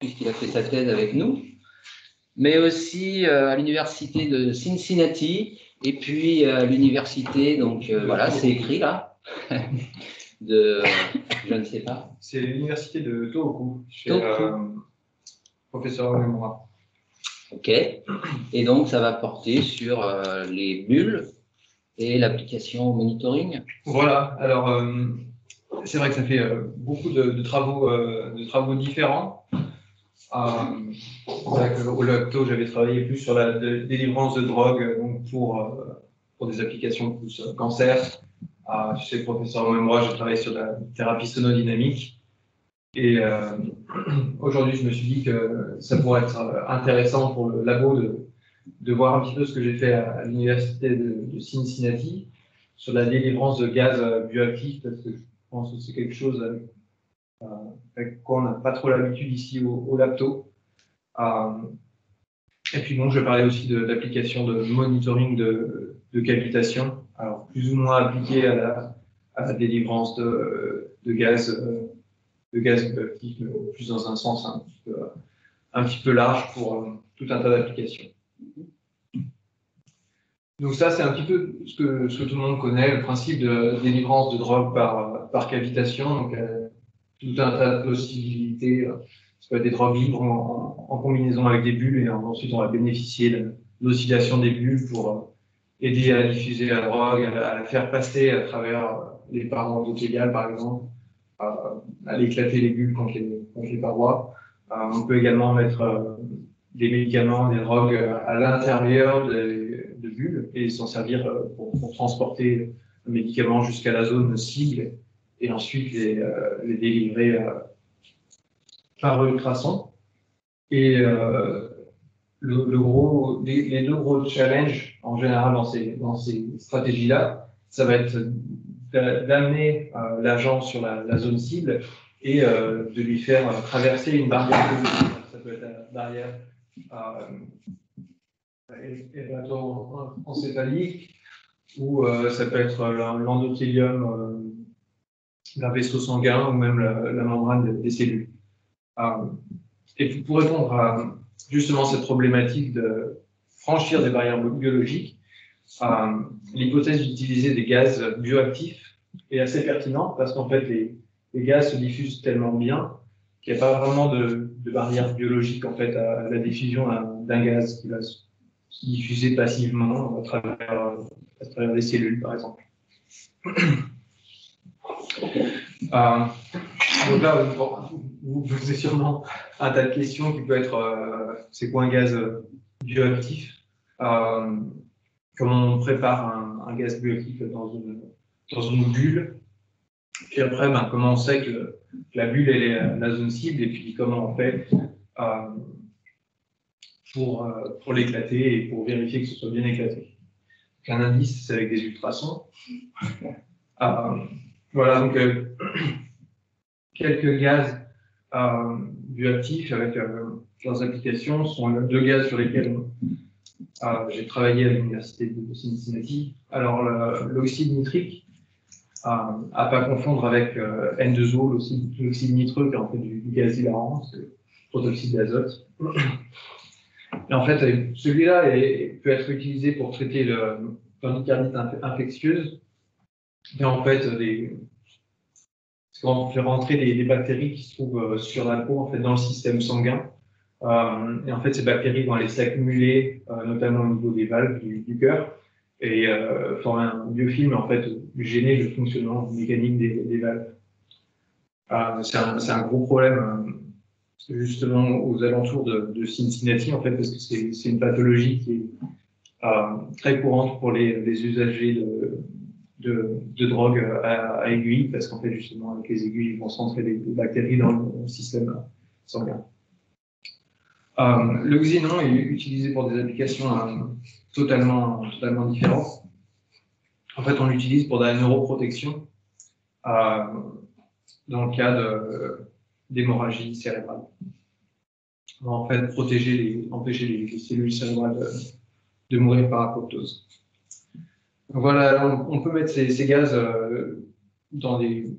puisqu'il a fait sa thèse avec nous, mais aussi à l'université de Cincinnati et puis à l'université, donc voilà, c'est écrit là, de, je ne sais pas. C'est l'université de Tohoku. Je suis professeur mémoire. Ok. Et donc, ça va porter sur euh, les bulles et l'application monitoring. Voilà. Alors, euh, c'est vrai que ça fait euh, beaucoup de, travaux, de travaux différents. Au Lacto, j'avais travaillé plus sur la délivrance de drogue donc pour, pour des applications plus cancer. je sais, professeur moi, j'ai travaillé sur la thérapie sonodynamique. Et euh, aujourd'hui, je me suis dit que ça pourrait être intéressant pour le labo de, de voir un petit peu ce que j'ai fait à, l'université de, Cincinnati sur la délivrance de gaz bioactifs, parce que je pense que c'est quelque chose euh, avec quoi on n'a pas trop l'habitude ici au, au Lapto. Euh, et puis bon, je parlais aussi de de monitoring de, cavitation, alors plus ou moins appliquée à la, délivrance de, gaz de gaz mais plus dans un sens un petit peu, large pour euh, tout un tas d'applications. Donc ça, c'est un petit peu ce que, tout le monde connaît, le principe de délivrance de drogue par, cavitation. Euh, tout un tas de possibilités. Euh, ça peut être des drogues libres en, combinaison avec des bulles et ensuite on va bénéficier de l'oscillation des bulles pour aider à diffuser la drogue, à, la faire passer à travers les parois endothéliales par exemple, à, éclater les bulles contre les, parois. Euh, on peut également mettre euh, des médicaments, des drogues à l'intérieur de, de, bulles et s'en servir euh, pour, pour, transporter le médicament jusqu'à la zone cible et ensuite les, les délivrer par ultrason. Et le, le, gros, les, deux gros challenges en général dans ces, dans ces stratégies-là, ça va être d'amener euh, l'agent sur la, zone cible et euh, de lui faire traverser une barrière Ça peut être la barrière euh, encéphalique ou ça peut être l'endothélium d'un vaisseau sanguin ou même la, membrane des cellules. et pour répondre à justement cette problématique de franchir des barrières biologiques, l'hypothèse d'utiliser des gaz bioactifs est assez pertinente parce qu'en fait, les, gaz se diffusent tellement bien qu'il n'y a pas vraiment de, barrière biologique en fait à, la diffusion d'un gaz qui va se diffuser passivement à travers, à travers des cellules, par exemple. Euh, donc là, vous, posez sûrement un tas de questions qui peut être euh, c'est quoi un gaz bioactif? Euh, comment on prépare un, gaz bioactif dans une, dans une bulle? Puis après, ben, comment on sait que la bulle est la zone cible? Et puis comment on fait pour, pour l'éclater et pour vérifier que ce soit bien éclaté? un indice, c'est avec des ultrasons. Euh, voilà, donc quelques gaz bioactifs avec leurs applications sont deux gaz sur lesquels ah, j'ai travaillé à l'université de Cincinnati. Alors, l'oxyde nitrique, à ne pas confondre avec euh, N2O, l'oxyde nitreux, qui est en fait du, gaz hilarant, c'est protoxyde d'azote. Et en fait, celui-là peut être utilisé pour traiter l'endocardite infectieuse. Et en fait, des, on fait rentrer des, bactéries qui se trouvent euh, sur la peau, en fait, dans le système sanguin. Euh, et en fait, ces bactéries vont aller s'accumuler, euh, notamment au niveau des valves du, cœur, et euh, former un biofilm, en fait, gêner le fonctionnement mécanique des, valves. c'est un, gros problème, justement, aux alentours de, Cincinnati, en fait, parce que c'est une pathologie qui est très courante pour les, les usagers de, de, de, drogue à, aiguille, parce qu'en fait, justement, avec les aiguilles, ils vont centrer des, des bactéries dans le système sanguin. Euh, le xénon est utilisé pour des applications euh, totalement, totalement différentes. En fait, on l'utilise pour de la neuroprotection euh, dans le cas d'hémorragie cérébrale. On va en fait protéger empêcher les, cellules cérébrales de, mourir par apoptose. Voilà, on, peut mettre ces, gaz dans, des,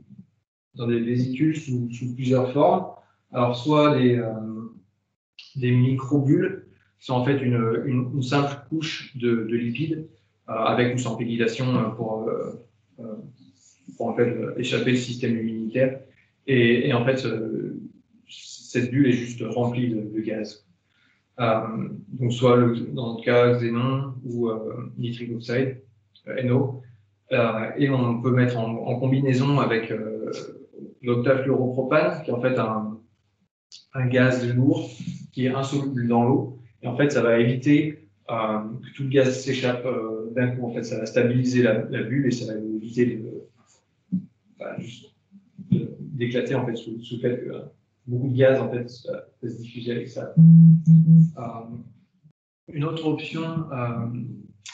dans des vésicules sous, plusieurs formes. Alors, soit des, euh, microbules, sont en fait une, simple couche de, de lipides, euh, avec ou sans pégylation euh, pour, euh, euh, pour en fait, échapper le système immunitaire. Et, en fait, euh, cette bulle est juste remplie de, gaz. Euh, donc, soit dans le cas xénon ou euh, nitric oxide, euh, NO. Euh, et on peut mettre en, en combinaison avec euh, l'octafluoropropane, qui est en fait un, un gaz lourd qui est insoluble dans l'eau. Et en fait, ça va éviter euh, que tout le gaz s'échappe euh, d'un coup. En fait, ça va stabiliser la, la bulle et ça va éviter de, bah, de- d'éclater en fait sous, sous le fait que euh, beaucoup de gaz en fait ça, ça se diffuser avec ça. Euh, une autre option, euh,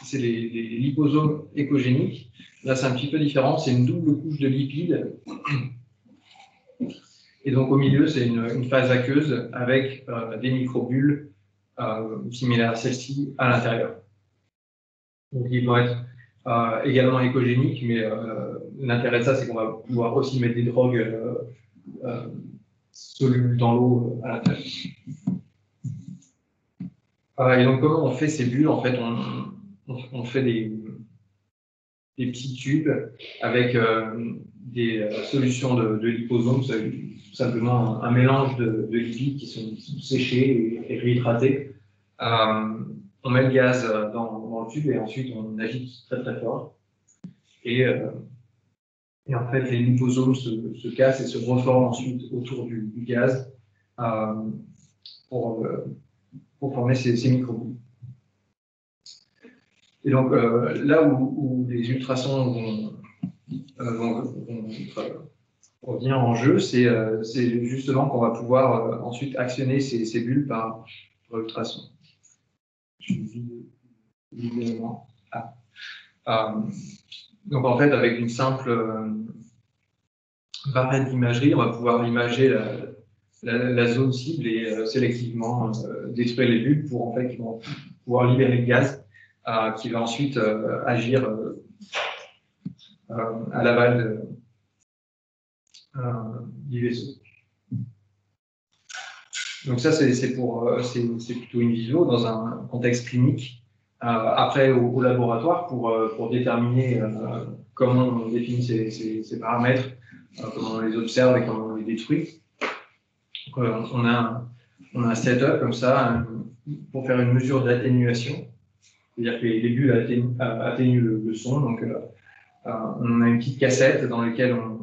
c'est les, liposomes écogéniques. Là, c'est un petit peu différent. C'est une double couche de lipides. Et donc, au milieu, c'est une, phase aqueuse avec euh, des microbules euh, similaires à celle-ci à l'intérieur. Donc, ils vont être euh, également écogéniques, mais l'intérêt de ça, c'est qu'on va pouvoir aussi mettre des drogues solubles dans l'eau à l'intérieur. Et donc, comment on fait ces bulles? En fait, on, on, fait des, petits tubes avec euh, des euh, solutions de, liposomes, simplement un, mélange de, de lipides qui sont, séchés et, réhydratés. Euh, on met le gaz dans, le tube et ensuite on agite très très fort. Et, en fait, les liposomes se, se cassent et se reforment ensuite autour du, gaz pour, pour former ces, ces microbes. Et donc, euh, là où, les ultrasons vont, euh, vont, en jeu, c'est euh, c'est justement qu'on va pouvoir ensuite actionner ces, ces bulles par, par. Ah. Donc, en fait, avec une simple euh, barrette d'imagerie, on va pouvoir imager la, zone cible et sélectivement détruire les bulles pour en fait pouvoir libérer le gaz qui va ensuite euh, agir euh, euh, à l'aval du vaisseau. Donc ça, c'est plutôt in vivo dans un contexte clinique. Après, au, laboratoire, pour, déterminer comment on définit ces, paramètres, comment on les observe et comment on les détruit. On, a un, setup comme ça pour faire une mesure d'atténuation. C'est-à-dire que les, les bulles atténuent, euh, atténuent le, son. Donc, euh, euh, on a une petite cassette dans laquelle on,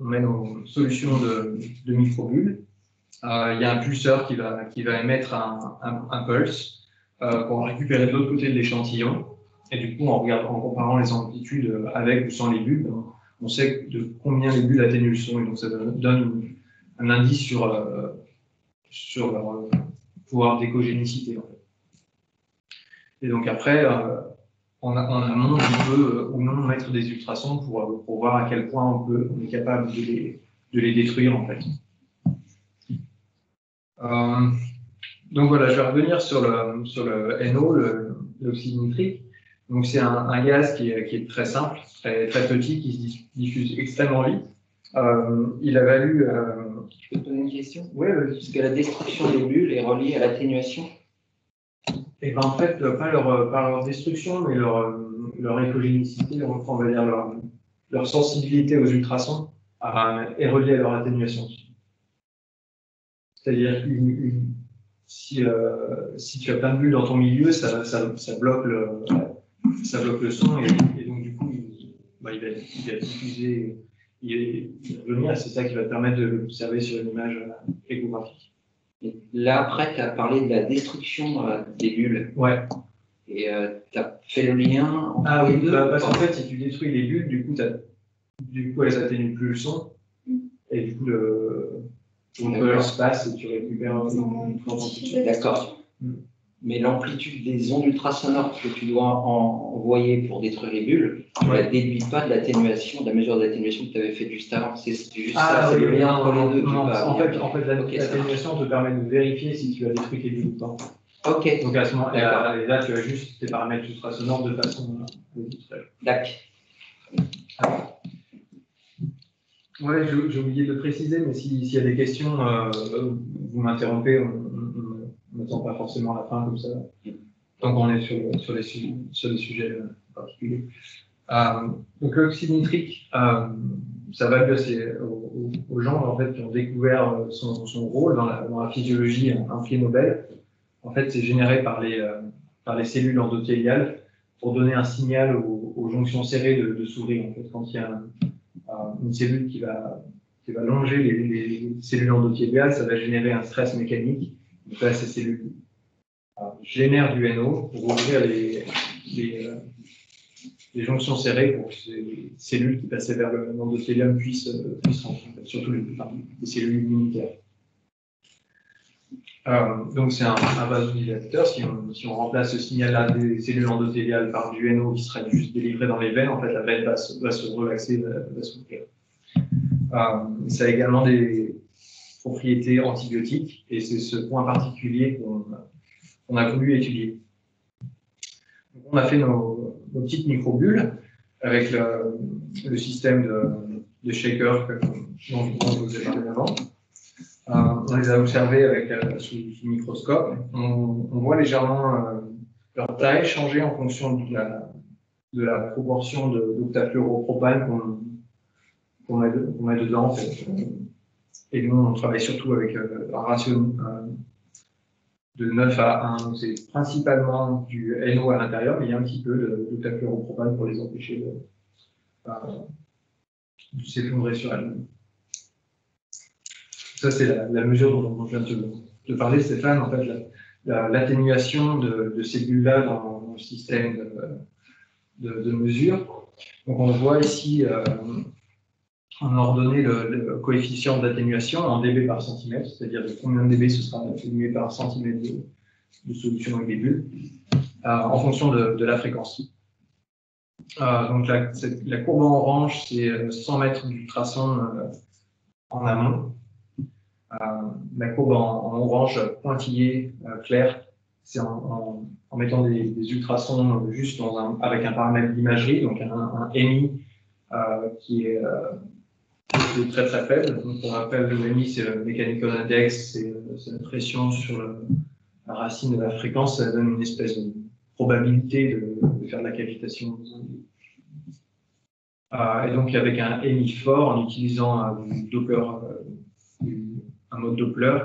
met nos solutions de, de Il y a un pulseur qui va, qui va émettre un, pulse pour récupérer de l'autre côté de l'échantillon. Et du coup, en, comparant les amplitudes avec ou sans les bulles, ben, on sait de combien les bulles atténuent le son. Et donc, ça donne un indice sur, sur leur pouvoir d'écogénicité. Et donc après, euh, en, amont, on peut euh, ou non mettre des ultrasons pour, euh, pour voir à quel point on, peut, on est capable de les, de les détruire en fait. Euh, donc voilà, je vais revenir sur le, sur le NO, l'oxyde nitrique. Donc c'est un, un gaz qui est, qui est très simple, très, très petit, qui se diffuse extrêmement vite. Euh, il a valu... Euh, Je peux te poser une question? Vas-y. Est-ce que la destruction des bulles est reliée à l'atténuation Et ben en fait, euh, pas leur, destruction, mais leur, euh, leur écogénicité, on va dire leur, sensibilité aux ultrasons est reliée à leur atténuation. C'est-à-dire que si, euh, si tu as plein de bulles dans ton milieu, ça, bloque, le, son et, donc du coup, il, bah, va, diffuser, il, va venir, et c'est ça qui va te permettre de l'observer sur une image échographique. Là, après, tu as parlé de la destruction euh, des bulles. Ouais. Et tu as fait le lien entre Ah les oui, deux bah, parce qu'en fait, si tu détruis les bulles, du coup, t'as- du coup elles atténuent plus le son. Et du coup, le, ton D'accord. pulse passe et tu récupères une. D'accord. Mm. Mais l'amplitude des ondes ultrasonores que tu dois en- envoyer pour détruire les bulles, tu ne Ouais. la déduis pas de l'atténuation, de la mesure d'atténuation que tu avais fait juste avant. C'est juste Ah, ça, c'est le lien entre les deux. non, en fait, en l'atténuation te permet de vérifier si tu as détruit tes bulles ou pas. Ok, Donc à ce moment là, là, tu as juste tes paramètres ultrasonores de façon d'accord. Oui, j'ai oublié de préciser, mais s'il y a des questions, euh, vous m'interrompez, on n'attend pas forcément la fin comme ça. Donc on est sur, sur, les, sur les sujets particuliers. Euh, donc l'oxyde nitrique, euh, ça va aux, aux, gens en fait, qui ont découvert son, son rôle dans la, dans la, physiologie, un prix Nobel. En fait, c'est généré par les, par les cellules endothéliales pour donner un signal aux, aux jonctions serrées de, de s'ouvrir. En fait, quand il y a une cellule qui va, qui va longer les, les cellules endothéliales, ça va générer un stress mécanique. Là, ces cellules génèrent du NO pour ouvrir les, euh, les, jonctions serrées pour que ces cellules qui passaient vers l'endothélium puissent, euh, puissent rentrer, surtout les, les cellules immunitaires. Euh, donc c'est un, un, vasodilatateur. Si on, si on remplace ce signal-là des cellules endothéliales par du NO qui serait juste délivré dans les veines, en fait la veine va se, va se relaxer, va, va s'ouvrir. Ça a également des propriétés antibiotiques et c'est ce point particulier qu'on a voulu étudier. On a fait nos, petites microbules avec le, système de, shaker que, dont, je vous ai parlé avant. Euh, on les a observés avec, sous, sous, microscope. On, voit légèrement euh, leur taille changer en fonction de la, de la proportion d'octafluoropropane qu'on qu met, dedans. Et nous, on travaille surtout avec euh, un ratio euh, de 9 à 1. C'est principalement du NO à l'intérieur, mais il y a un petit peu d'octafluoropropane pour les empêcher de, de s'effondrer sur elles-mêmes. Ça, c'est la, mesure dont on vient de, de, parler, Stéphane. En fait, l'atténuation la, de, de, ces bulles-là dans, le système de, de, mesure. Donc, on voit ici, euh, on a ordonné le, coefficient d'atténuation en dB par centimètre, c'est-à-dire de combien de dB ce sera atténué par centimètre de, solution avec des bulles, euh, en fonction de, la fréquence. Euh, donc, la, courbe en orange, c'est 100 mètres d'ultrasons euh, en amont. Euh, la courbe en, orange pointillé euh, clair, c'est en, mettant des, ultrasons juste avec un paramètre d'imagerie, donc un, MI euh, qui est, qui, très très faible. Donc on rappelle le MI, c'est le mechanical index, c'est la pression sur la racine de la fréquence, ça donne une espèce de probabilité de, faire de la cavitation. Euh, et donc avec un MI fort, en utilisant un Doppler un mode Doppler,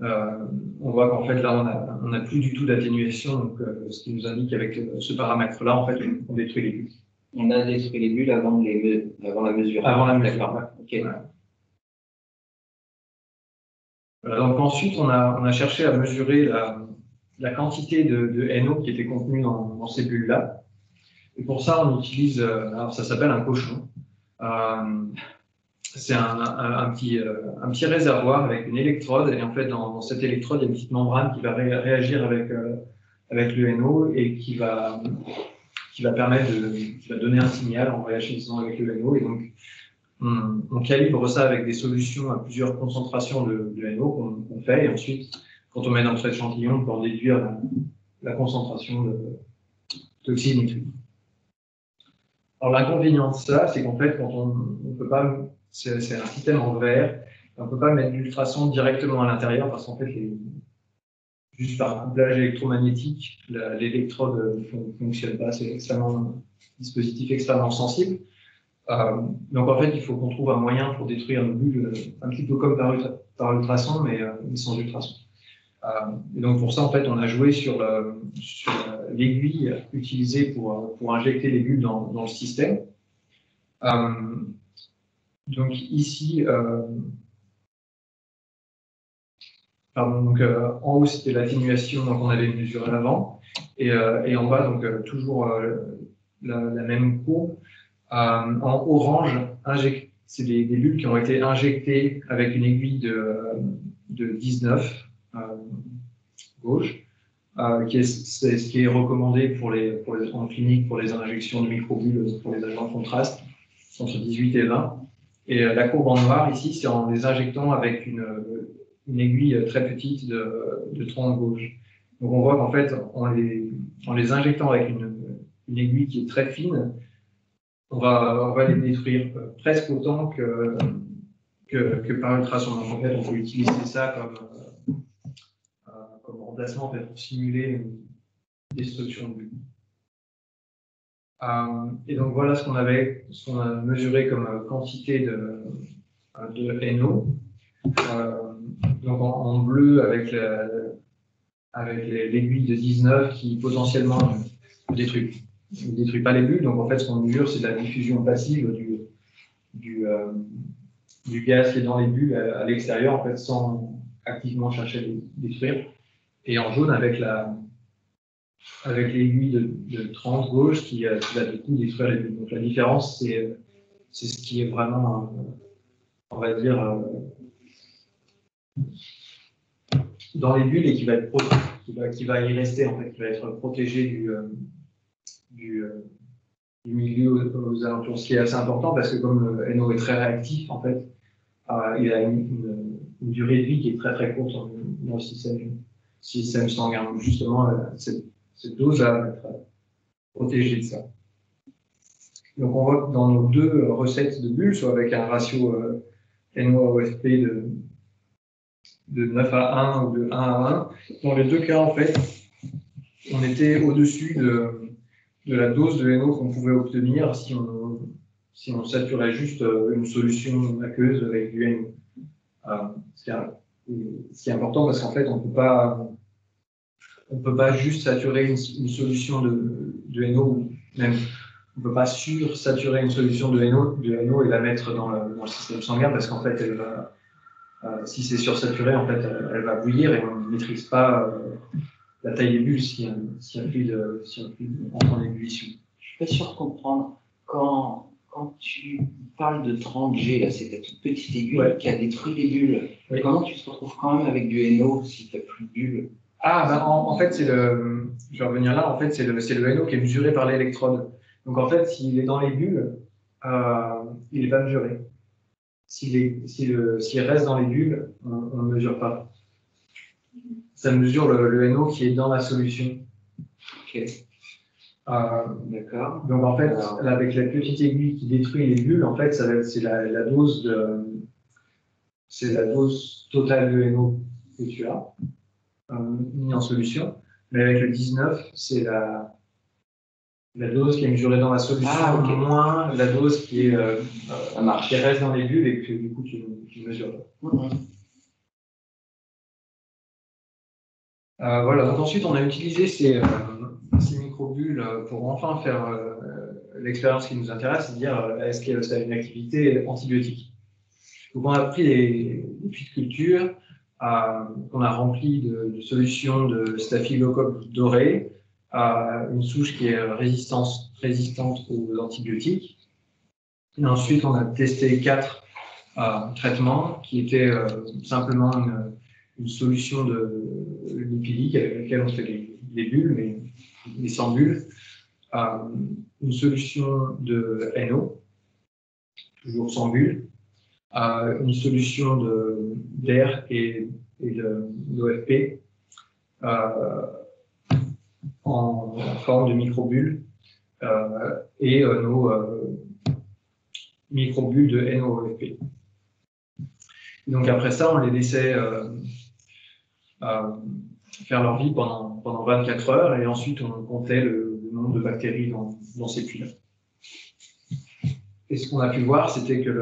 euh, on voit qu'en fait là on n'a plus du tout d'atténuation, euh, ce qui nous indique avec ce paramètre-là, en fait, on détruit les bulles. On a détruit les bulles avant, les, avant la mesure. Avant la mesure. Ouais. Okay. Ouais. Voilà, donc ensuite, on a, on a cherché à mesurer la, la quantité de, de, NO qui était contenue dans, dans ces bulles-là. Et pour ça, on utilise, euh, alors ça s'appelle un cochon. Euh, c'est un, un, un, petit, euh, un petit réservoir avec une électrode. Et en fait, dans, dans, cette électrode, il y a une petite membrane qui va ré réagir avec, euh, avec le NO et qui va, qui va permettre de qui donner un signal en réagissant avec le NO. Et donc, on, on, calibre ça avec des solutions à plusieurs concentrations de, de NO qu'on qu fait. Et ensuite, quand on met dans notre échantillon, on peut en déduire la, concentration d'oxyde nitrique. Alors l'inconvénient de ça, c'est qu'en fait, quand on ne peut pas c'est un système en verre. On ne peut pas mettre l'ultrason directement à l'intérieur parce qu'en fait, les, juste par couplage électromagnétique, l'électrode ne fonctionne pas. C'est un dispositif extrêmement sensible. Euh, donc en fait, il faut qu'on trouve un moyen pour détruire nos bulles, un petit peu comme par, par ultrason, mais, euh, sans ultrason. Euh, et donc pour ça, en fait, on a joué sur l'aiguille utilisée pour, pour injecter les bulles dans, dans le système. Euh, donc ici, euh, donc, euh, en haut c'était l'atténuation qu'on avait mesurée avant, et, euh, et, en bas donc euh, toujours la, même courbe. en orange, c'est des, bulles qui ont été injectées avec une aiguille de, de 19 gauche. Qui est, ce qui est recommandé pour les, pour les, en clinique pour les injections de microbules pour les agents de contraste, entre 18 et 20. Et la courbe en noir ici, c'est en les injectant avec une, une aiguille très petite de, de tronc gauche. Donc on voit qu'en fait, en les, injectant avec une, aiguille qui est très fine, on va, les détruire presque autant que, que, que par ultrason. Donc, en fait, on peut utiliser ça comme, euh, comme remplacement pour simuler une destruction de. Euh, et donc voilà ce qu'on avait, ce qu'on a mesuré comme quantité de, de NO. Euh, donc en, bleu avec la, avec l'aiguille de 19 qui potentiellement détruit, ne détruit pas les bulles. Donc en fait, ce qu'on mesure, c'est la diffusion passive du, du, euh, gaz qui est dans les bulles à, l'extérieur, en fait, sans activement chercher à les détruire. Et en jaune, avec la avec l'aiguille de, de 30 gauche qui, euh, qui, va du coup détruire les bulles. Donc la différence, c'est ce qui est vraiment, euh, on va dire, euh, dans les bulles et qui va, qui va, y rester, en fait, qui va être protégé du, euh, euh, du, milieu aux, alentours, ce qui est assez important parce que comme le NO est très réactif, en fait, euh, il a une, durée de vie qui est très très courte dans le système, système sanguin. Donc justement, cette, dose-là va être protégée de ça. Donc on voit dans nos deux recettes de bulles, soit avec un ratio euh, NO-OFP de de 9 à 1 ou de 1 à 1. Dans les deux cas, en fait, on était au-dessus de, de, la dose de NO qu'on pouvait obtenir si on, si on saturait juste euh, une solution aqueuse avec du NO. Euh, ce, qui est, important parce qu'en fait, on peut pas on peut pas juste saturer une, solution de, de NO, même on peut pas sursaturer une solution de NO, de NO et la mettre dans le, dans le système sanguin parce qu'en fait, elle va, euh, si c'est sursaturé, en fait, elle, va bouillir et on ne maîtrise pas euh, la taille des bulles s'il si y a plus de, si en ébullition. Je suis pas sûr de comprendre. Quand, quand tu parles de 30G, là, c'est ta toute petite aiguille qui a détruit les bulles. Comment tu te retrouves quand même avec du NO si tu n'as plus de bulles? Ah, ben, en, fait, c'est le. Je vais revenir là. En fait, c'est le, le NO qui est mesuré par l'électrode. Donc, en fait, s'il est dans les bulles, euh, il n'est pas mesuré s'il si reste dans les bulles, on ne mesure pas. Ça mesure le, le, NO qui est dans la solution. Ok. Euh, D'accord. Donc en fait, avec la petite aiguille qui détruit les bulles, en fait, c'est la, la, dose de, c'est la dose totale de NO que tu as euh, mis en solution. Mais avec le 19, c'est la, la dose qui est mesurée dans la solution, ah, moins la dose qui, est, euh, qui reste dans les bulles et que du coup tu, tu mesures. Euh, voilà, donc ensuite on a utilisé ces, euh, ces microbules pour enfin faire euh, l'expérience qui nous intéresse, c'est-à-dire est-ce que ça a une activité antibiotique? Donc on a pris des, des puits de culture qu'on a remplis de, de, solutions de staphylocoque doré une souche qui est résistante, résistante aux antibiotiques. Et ensuite, on a testé quatre euh, traitements qui étaient euh, simplement une, une, solution de lipidique avec laquelle on fait les, les bulles, mais, mais, sans bulles. Euh, une solution de NO, toujours sans bulles. Euh, une solution d'air et, et d'OFP. Euh, en, forme de microbules euh, et euh, nos euh, microbules de NOFP. Donc après ça, on les laissait faire leur vie pendant, pendant 24 heures et ensuite on comptait le, nombre de bactéries dans, ces puits-là. Et ce qu'on a pu voir, c'était qu'il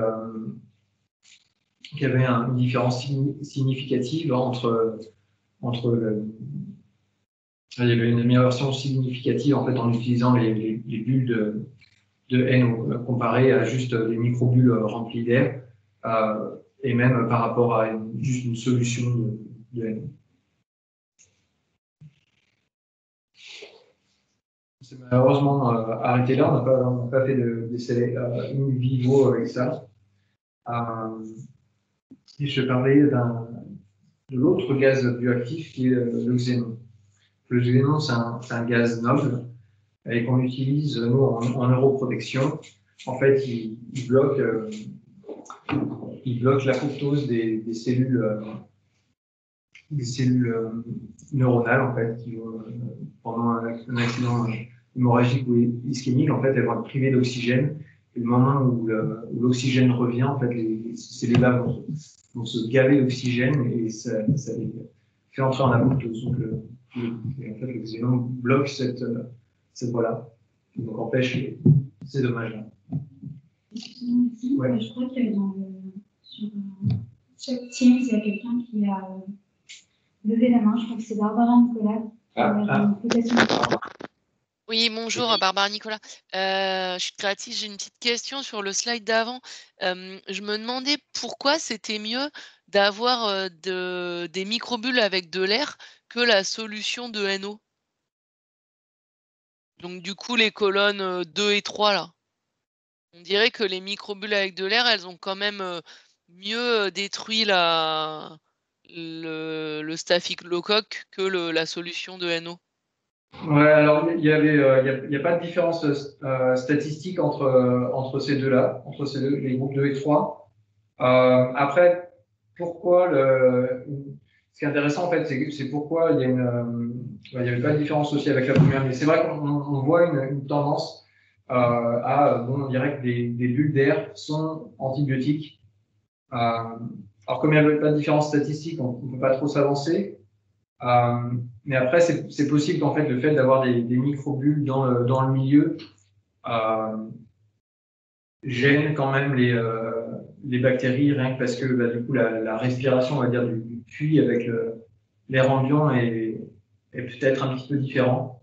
y avait une différence significative entre, entre le, il y avait une amélioration significative en fait en utilisant les, les, les bulles de, de NO euh, comparé à juste des microbules euh, remplies d'air euh, et même par rapport à juste une solution de, de NO. C'est malheureusement arrêté là, on n'a pas, fait d'essai euh, in vivo avec ça. Et je parlais de l'autre gaz bioactif qui est le Le xénon, c'est un, un, gaz noble et qu'on utilise, nous, en, en, neuroprotection. En fait, il, il bloque, euh, il bloque l'apoptose des, des, cellules, euh, des cellules euh, neuronales, en fait, qui vont, pendant un, accident hémorragique ou ischémique, en fait, elles vont être privées d'oxygène le moment où l'oxygène revient, en fait, les valves vont, se gaver d'oxygène et ça, ça, les fait entrer en aboucle. Donc, et en fait, le xénon bloque cette, cette voie-là, donc empêche ces dommages-là. Ouais. Je crois que dans le, sur chaque Teams, il y a quelqu'un qui a levé la main. Je crois que c'est Barbara Nicolas. Ah, ah. Oui, bonjour Barbara Nicolas. Euh, je suis créatrice, j'ai une petite question sur le slide d'avant. Euh, je me demandais pourquoi c'était mieux d'avoir euh, de, des microbules avec de l'air que la solution de NO. Donc du coup, les colonnes 2 et 3 là. On dirait que les microbules avec de l'air, elles ont quand même mieux détruit la, le, le staphylocoque que la solution de NO. Ouais, alors il y avait, euh, n'y a, pas de différence euh, statistique entre, euh, entre ces deux-là, entre ces deux, les groupes 2 et 3. après, pourquoi le, ce qui est intéressant en fait, c'est pourquoi il y a une, il n'y avait pas de différence aussi avec la première, mais c'est vrai qu'on voit une, tendance à, bon, on dirait que des, bulles d'air sont antibiotiques. alors comme il n'y avait pas de différence statistique, on ne peut pas trop s'avancer. Euh, mais après, c'est possible qu'en fait, le fait d'avoir des, des microbules dans le, dans le milieu euh, gêne quand même les, euh, les bactéries, rien que parce que bah, du coup, la, la, respiration, on va dire, du, du puits avec l'air ambiant est, est peut-être un petit peu différent.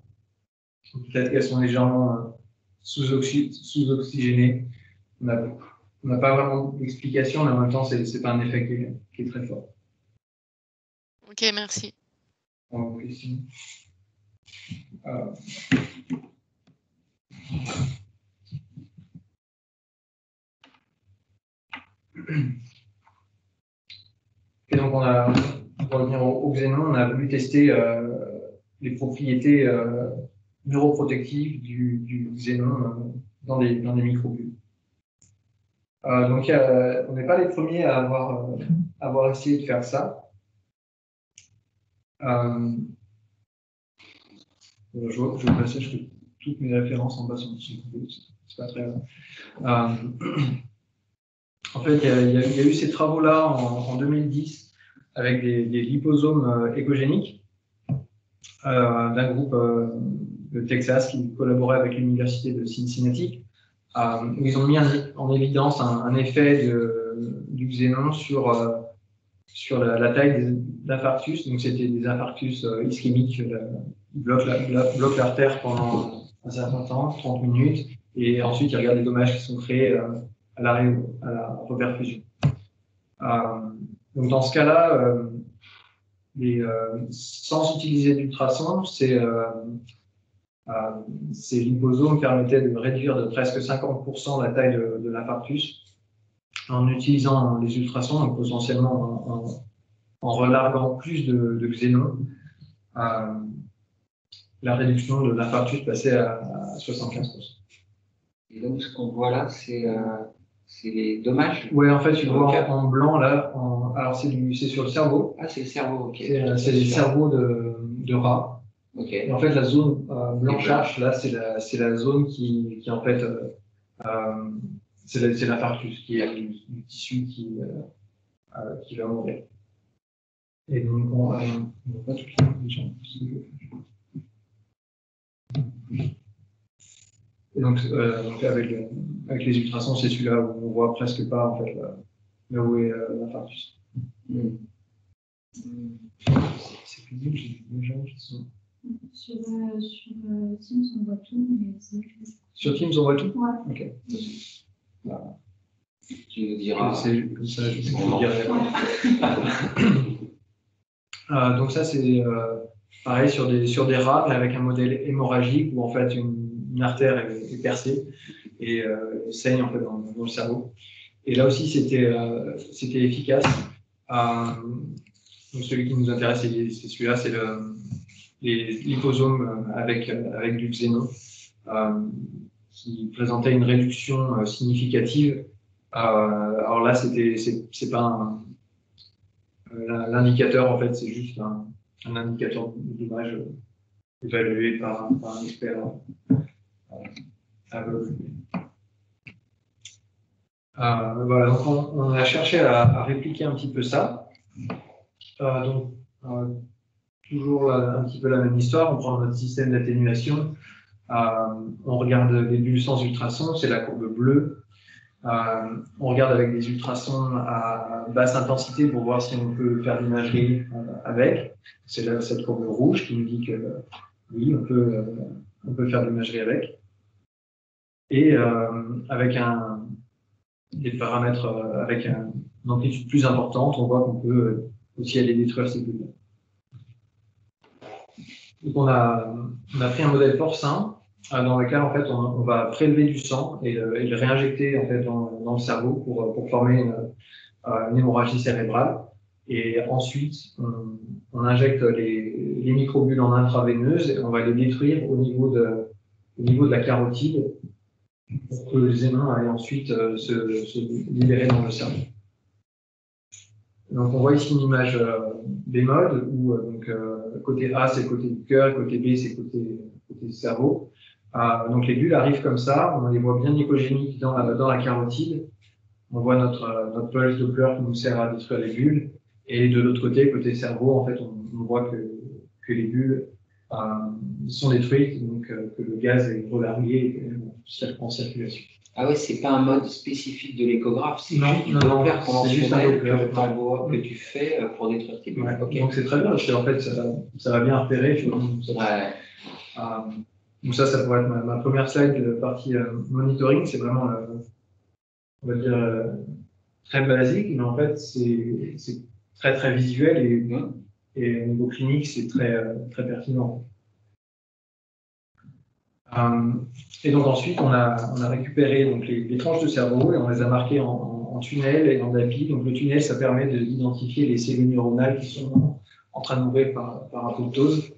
Peut-être qu'elles sont légèrement euh, sous-oxygénées. on n'a pas vraiment d'explication, mais en même temps, c'est pas un effet qui est, qui est très fort. Ok, merci. Euh. Et donc, pour revenir au, xénon, on a voulu tester euh, les propriétés euh, neuroprotectives du, du xénon euh, dans des, microbules. Euh, donc, on n'est pas les premiers à avoir, essayé de faire ça. Je, je vais passer je toutes mes références en bas sur c'est pas très grave. En fait, il y, a, eu ces travaux-là en, en, 2010 avec des, liposomes euh, égogéniques euh, d'un groupe euh, de Texas qui collaborait avec l'université de Cincinnati. Où ils ont mis en évidence un, effet du xénon sur la, la taille d'infarctus. Donc, c'était des infarctus ischémiques qui bloquent l'artère pendant un certain temps, 30 minutes, et ensuite, ils regardent les dommages qui sont créés euh, à, la, à la reperfusion. donc, dans ce cas-là, les, sans utiliser d'ultrasons, ces, liposomes permettaient de réduire de presque 50% la taille de, l'infarctus en utilisant les ultrasons, donc potentiellement en, relarguant plus de, de xénon, euh, la réduction de l'infarctus passait à, 75%. Et donc, ce qu'on voit là, c'est euh, les dommages Oui, en fait, tu vois en, blanc, là, en, alors c'est sur le cerveau. Ah, c'est le cerveau, ok. C'est le cerveau de, de rat. Et en fait, la zone euh, blanchâtre, là, c'est la, la, zone qui, qui en fait, euh, euh c'est l'infarctus qui est du, du, tissu qui, euh, euh, qui va mourir. Et donc, on va pas tout Et donc, euh, donc avec, avec, les ultrasons, c'est celui-là où on voit presque pas en fait là, là où est euh, l'infarctus. Mm. C'est plus dur, j'ai des gens qui sont. Sur, euh, sur euh, Teams, on voit tout, mais c'est Sur Teams, on voit tout Ouais. Ok. Tu nous diras. C'est comme ça, je sais euh, donc ça, c'est euh, pareil sur des, sur des rats, mais avec un modèle hémorragique où en fait une, une artère est, percée et euh, saigne en fait dans, le cerveau. Et là aussi, c'était euh, efficace. Euh, donc celui qui nous intéresse, c'est celui-là, c'est le, liposomes avec, avec du xénon qui présentait une réduction significative. Alors là, c'était c'est pas l'indicateur en fait, c'est juste un, indicateur d'image évalué par, par un expert aveugle. voilà, donc on, a cherché à, répliquer un petit peu ça. donc, toujours un petit peu la même histoire. On prend notre système d'atténuation. on regarde les bulles sans ultrasons, c'est la courbe bleue. Euh, on regarde avec des ultrasons à basse intensité pour voir si on peut faire l'imagerie euh, avec. C'est cette courbe rouge qui nous dit que oui, on peut, euh, on peut faire de l'imagerie avec. Et avec un, des paramètres avec un, une amplitude plus importante, on voit qu'on peut aussi aller détruire ces bulles. Donc on a, on a pris un modèle porcin dans lequel en fait on, va prélever du sang et, euh, le réinjecter en fait dans, le cerveau pour, pour former une, euh, une, hémorragie cérébrale. Et ensuite, on, injecte les, les, microbules en intraveineuse et on va les détruire au niveau de, au niveau de la carotide pour que les aimants aillent ensuite euh, se, libérer dans le cerveau. Donc on voit ici une image B-mode où donc, côté A c'est côté du cœur, côté B c'est côté, du cerveau. Ah, donc les bulles arrivent comme ça, on les voit bien hypogéniques dans la, carotide. On voit notre, euh, notre pulse Doppler qui nous sert à détruire les bulles. Et de l'autre côté, côté cerveau, en fait, on, voit que, que les bulles euh, sont détruites, donc euh, que le gaz est relargué en circulation. Ah oui, c'est pas un mode spécifique de l'échographe, c'est juste un Doppler conventionnel que, que tu fais euh, pour détruire tes bulles. Donc c'est très bien, parce en fait, ça, ça va bien repérer. Tu vois, ouais. Donc ça, ça pourrait être ma, première slide de partie euh, monitoring. C'est vraiment, euh, on va dire, euh, très basique, mais en fait, c'est très très visuel et, et au niveau clinique, c'est très très pertinent. Et donc ensuite, on a, récupéré donc, les, tranches de cerveau et on les a marquées en, tunnel et en DAPI. Donc le tunnel, ça permet d'identifier les cellules neuronales qui sont en train de mourir par, par apoptose.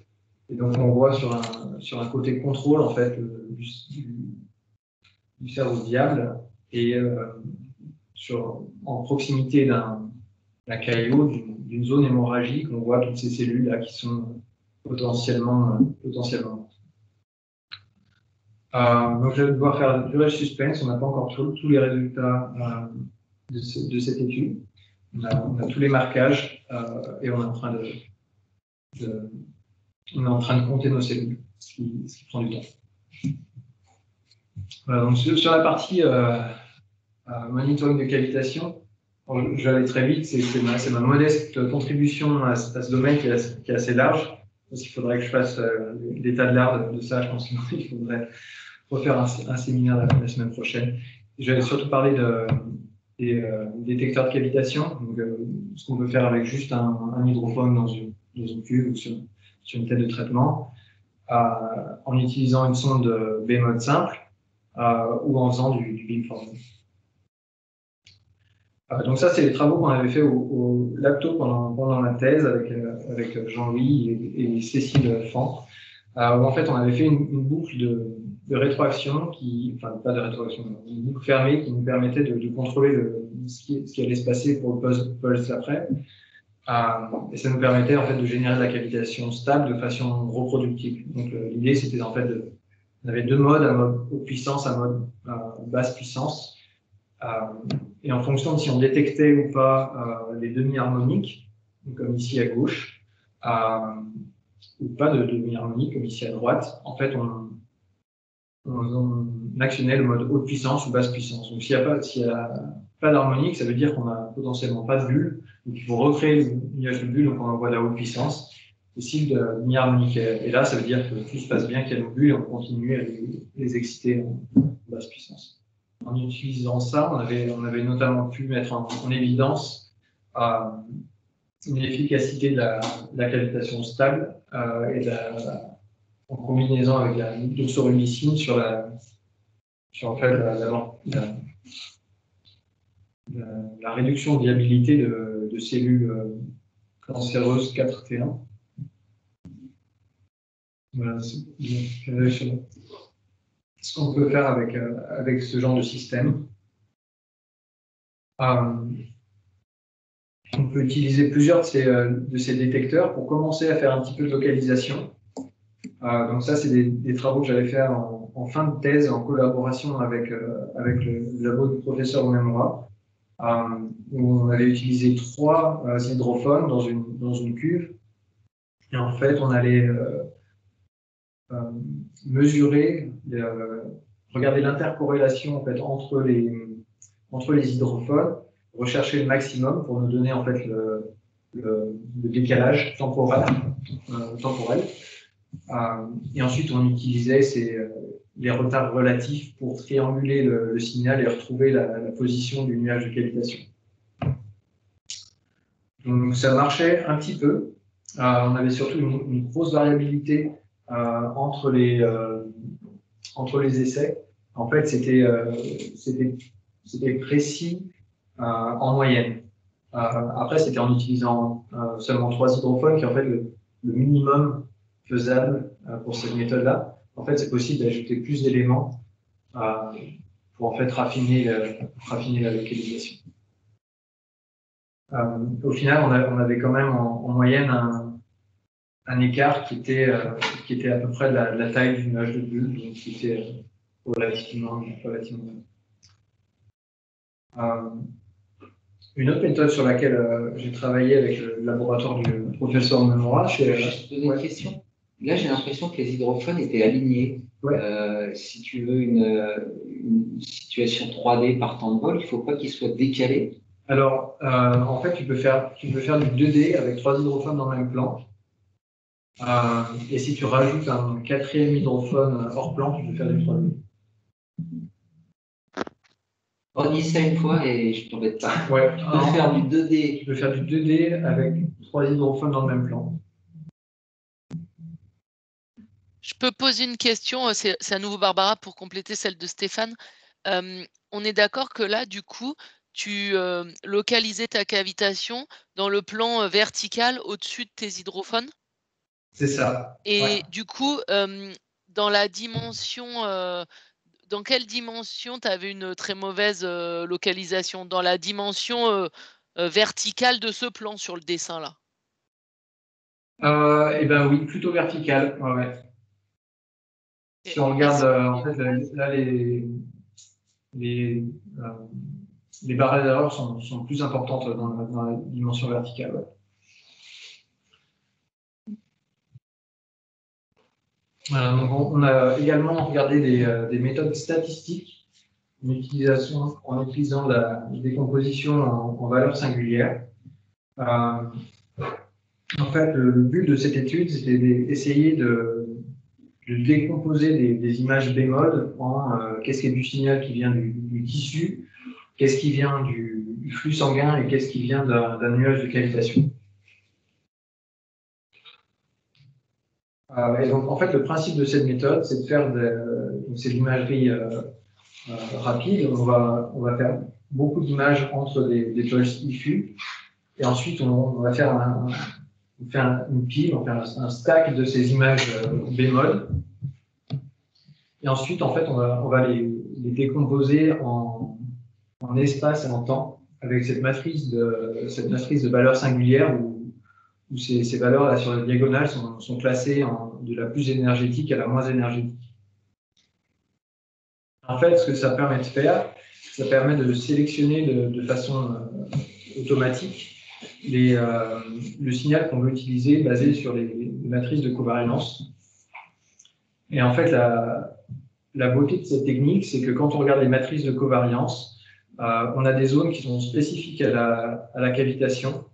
Et donc, on voit sur un, côté contrôle, en fait, du, du, cerveau diable et euh, en proximité d'un caillot, d'une zone hémorragique, on voit toutes ces cellules-là qui sont potentiellement euh, donc, je vais devoir faire du suspense. On n'a pas encore tous les résultats euh, de, de, cette étude. On a, tous les marquages euh, et on est en train de, de de compter nos cellules, ce qui, prend du temps. Donc sur, la partie monitoring de cavitation, je vais aller très vite, c'est ma, modeste contribution à, ce domaine qui est, assez large, parce qu'il faudrait que je fasse l'état de l'art de, ça, je pense qu'il faudrait refaire un, séminaire la, semaine prochaine. Je vais surtout parler de, des détecteurs de cavitation, donc, ce qu'on peut faire avec juste un, un hydrophone dans une, cuve ou sur, une tête de traitement euh, en utilisant une sonde B-mode simple euh, ou en faisant du, du beamforming. Euh, donc ça, c'est les travaux qu'on avait fait au, au Lapto pendant, pendant la thèse avec, avec Jean-Louis et, Cécile Fan, où en fait on avait fait une, boucle de, rétroaction, qui, enfin pas de rétroaction, une boucle fermée qui nous permettait de, contrôler le, ce, qui, allait se passer pour le pulse après, euh, et ça nous permettait en fait de générer de la cavitation stable de façon reproductive. Donc euh, l'idée c'était en fait de, on avait deux modes, un mode haute puissance, un mode euh, basse puissance. et en fonction de si on détectait ou pas les demi-harmoniques, comme ici à gauche, ou pas de demi-harmonique comme ici à droite, en fait on, on, actionnait le mode haute puissance ou basse puissance. Donc s'il n'y a pas, pas d'harmonique, ça veut dire qu'on a potentiellement pas de bulle donc, il faut recréer le nuage de bulles, donc on envoie de la haute puissance. Et si le lumière harmonique est là, ça veut dire que tout se passe bien, qu'il y a nos bulles et on continue à les, exciter en basse puissance. En utilisant ça, on avait, on avait notamment pu mettre en, évidence euh, une efficacité de la, cavitation stable euh, et en combinaison avec la doxorubicine sur la, sur la, réduction de viabilité de, cellules euh, cancéreuses 4T1. Voilà, ce qu'on peut faire avec, euh, ce genre de système. On peut utiliser plusieurs de ces, de ces, détecteurs pour commencer à faire un petit peu de localisation. donc ça, c'est des, travaux que j'avais fait en, fin de thèse en collaboration avec, avec le, labo du professeur Memora, où on avait utilisé trois hydrophones dans une, dans une cuve. Et en fait, on allait mesurer, regarder l'intercorrélation en fait, entre, les, entre les hydrophones, rechercher le maximum pour nous donner en fait le, décalage temporel. Euh, temporel. Euh, et ensuite, on utilisait ces, euh, les retards relatifs pour trianguler le, signal et retrouver la, position du nuage de cavitation. Donc ça marchait un petit peu. on avait surtout une, grosse variabilité entre, les, entre les essais. En fait, c'était précis en moyenne. Euh, après, c'était en utilisant euh, seulement trois hydrophones, qui en fait le, minimum faisable euh, pour cette méthode-là. En fait, c'est possible d'ajouter plus d'éléments pour en fait raffiner, la localisation. au final, on, avait quand même en, moyenne un, écart qui était, qui était à peu près de la, taille du nuage de bulle, donc qui était relativement, relativement une autre méthode sur laquelle euh, j'ai travaillé avec le laboratoire du professeur Memora, vais juste poser une question. Là, j'ai l'impression que les hydrophones étaient alignés. Euh, si tu veux une, situation 3D par temps de vol, il ne faut pas qu'ils soient décalés. Alors, euh, en fait, tu peux, faire, tu peux faire du 2D avec trois hydrophones dans le même plan. et si tu rajoutes un quatrième hydrophone hors plan, tu peux faire du 3D. On dit ça une fois et je t'embête pas. Ouais. Tu peux faire du 2D. Tu peux faire du 2D avec trois hydrophones dans le même plan. Je peux poser une question, euh, c'est à nouveau Barbara pour compléter celle de Stéphane. Euh, on est d'accord que là, du coup, tu euh, localisais ta cavitation dans le plan vertical au-dessus de tes hydrophones? C'est ça. Et du coup, dans la dimension dans quelle dimension tu avais une très mauvaise euh, localisation? Dans la dimension euh, euh, verticale de ce plan sur le dessin là? Eh bien oui, plutôt verticale. Si on regarde, en fait, là, les, les, les barres d'erreur sont, sont, plus importantes dans la, dans la dimension verticale. Euh, on a également regardé des, euh, méthodes statistiques en, utilisant la décomposition en, valeurs singulières. Euh, en fait, le but de cette étude, c'était d'essayer de, décomposer des, images bémol en qu'est-ce qui est du signal qui vient du, tissu, qu'est-ce qui vient du, flux sanguin et qu'est-ce qui vient d'un nuage de cavitation. Euh, et donc, en fait, le principe de cette méthode, c'est de faire de, c'est l'imagerie euh, euh, rapide. On va, on va faire beaucoup d'images entre des, des pulses. Et ensuite, on, va faire, un, on fait une pile, on fait un, stack de ces images bémol. Et ensuite, en fait, on va, on va les, décomposer en, en, espace et en temps avec cette matrice de, cette matrice de valeurs singulières où où ces, ces valeurs-là sur la diagonale sont classées en, de la plus énergétique à la moins énergétique. En fait, ce que ça permet de faire, ça permet de sélectionner de, façon euh, automatique euh, le signal qu'on veut utiliser basé sur les, matrices de covariance. Et en fait, la, beauté de cette technique, c'est que quand on regarde les matrices de covariance, euh, on a des zones qui sont spécifiques à la, cavitation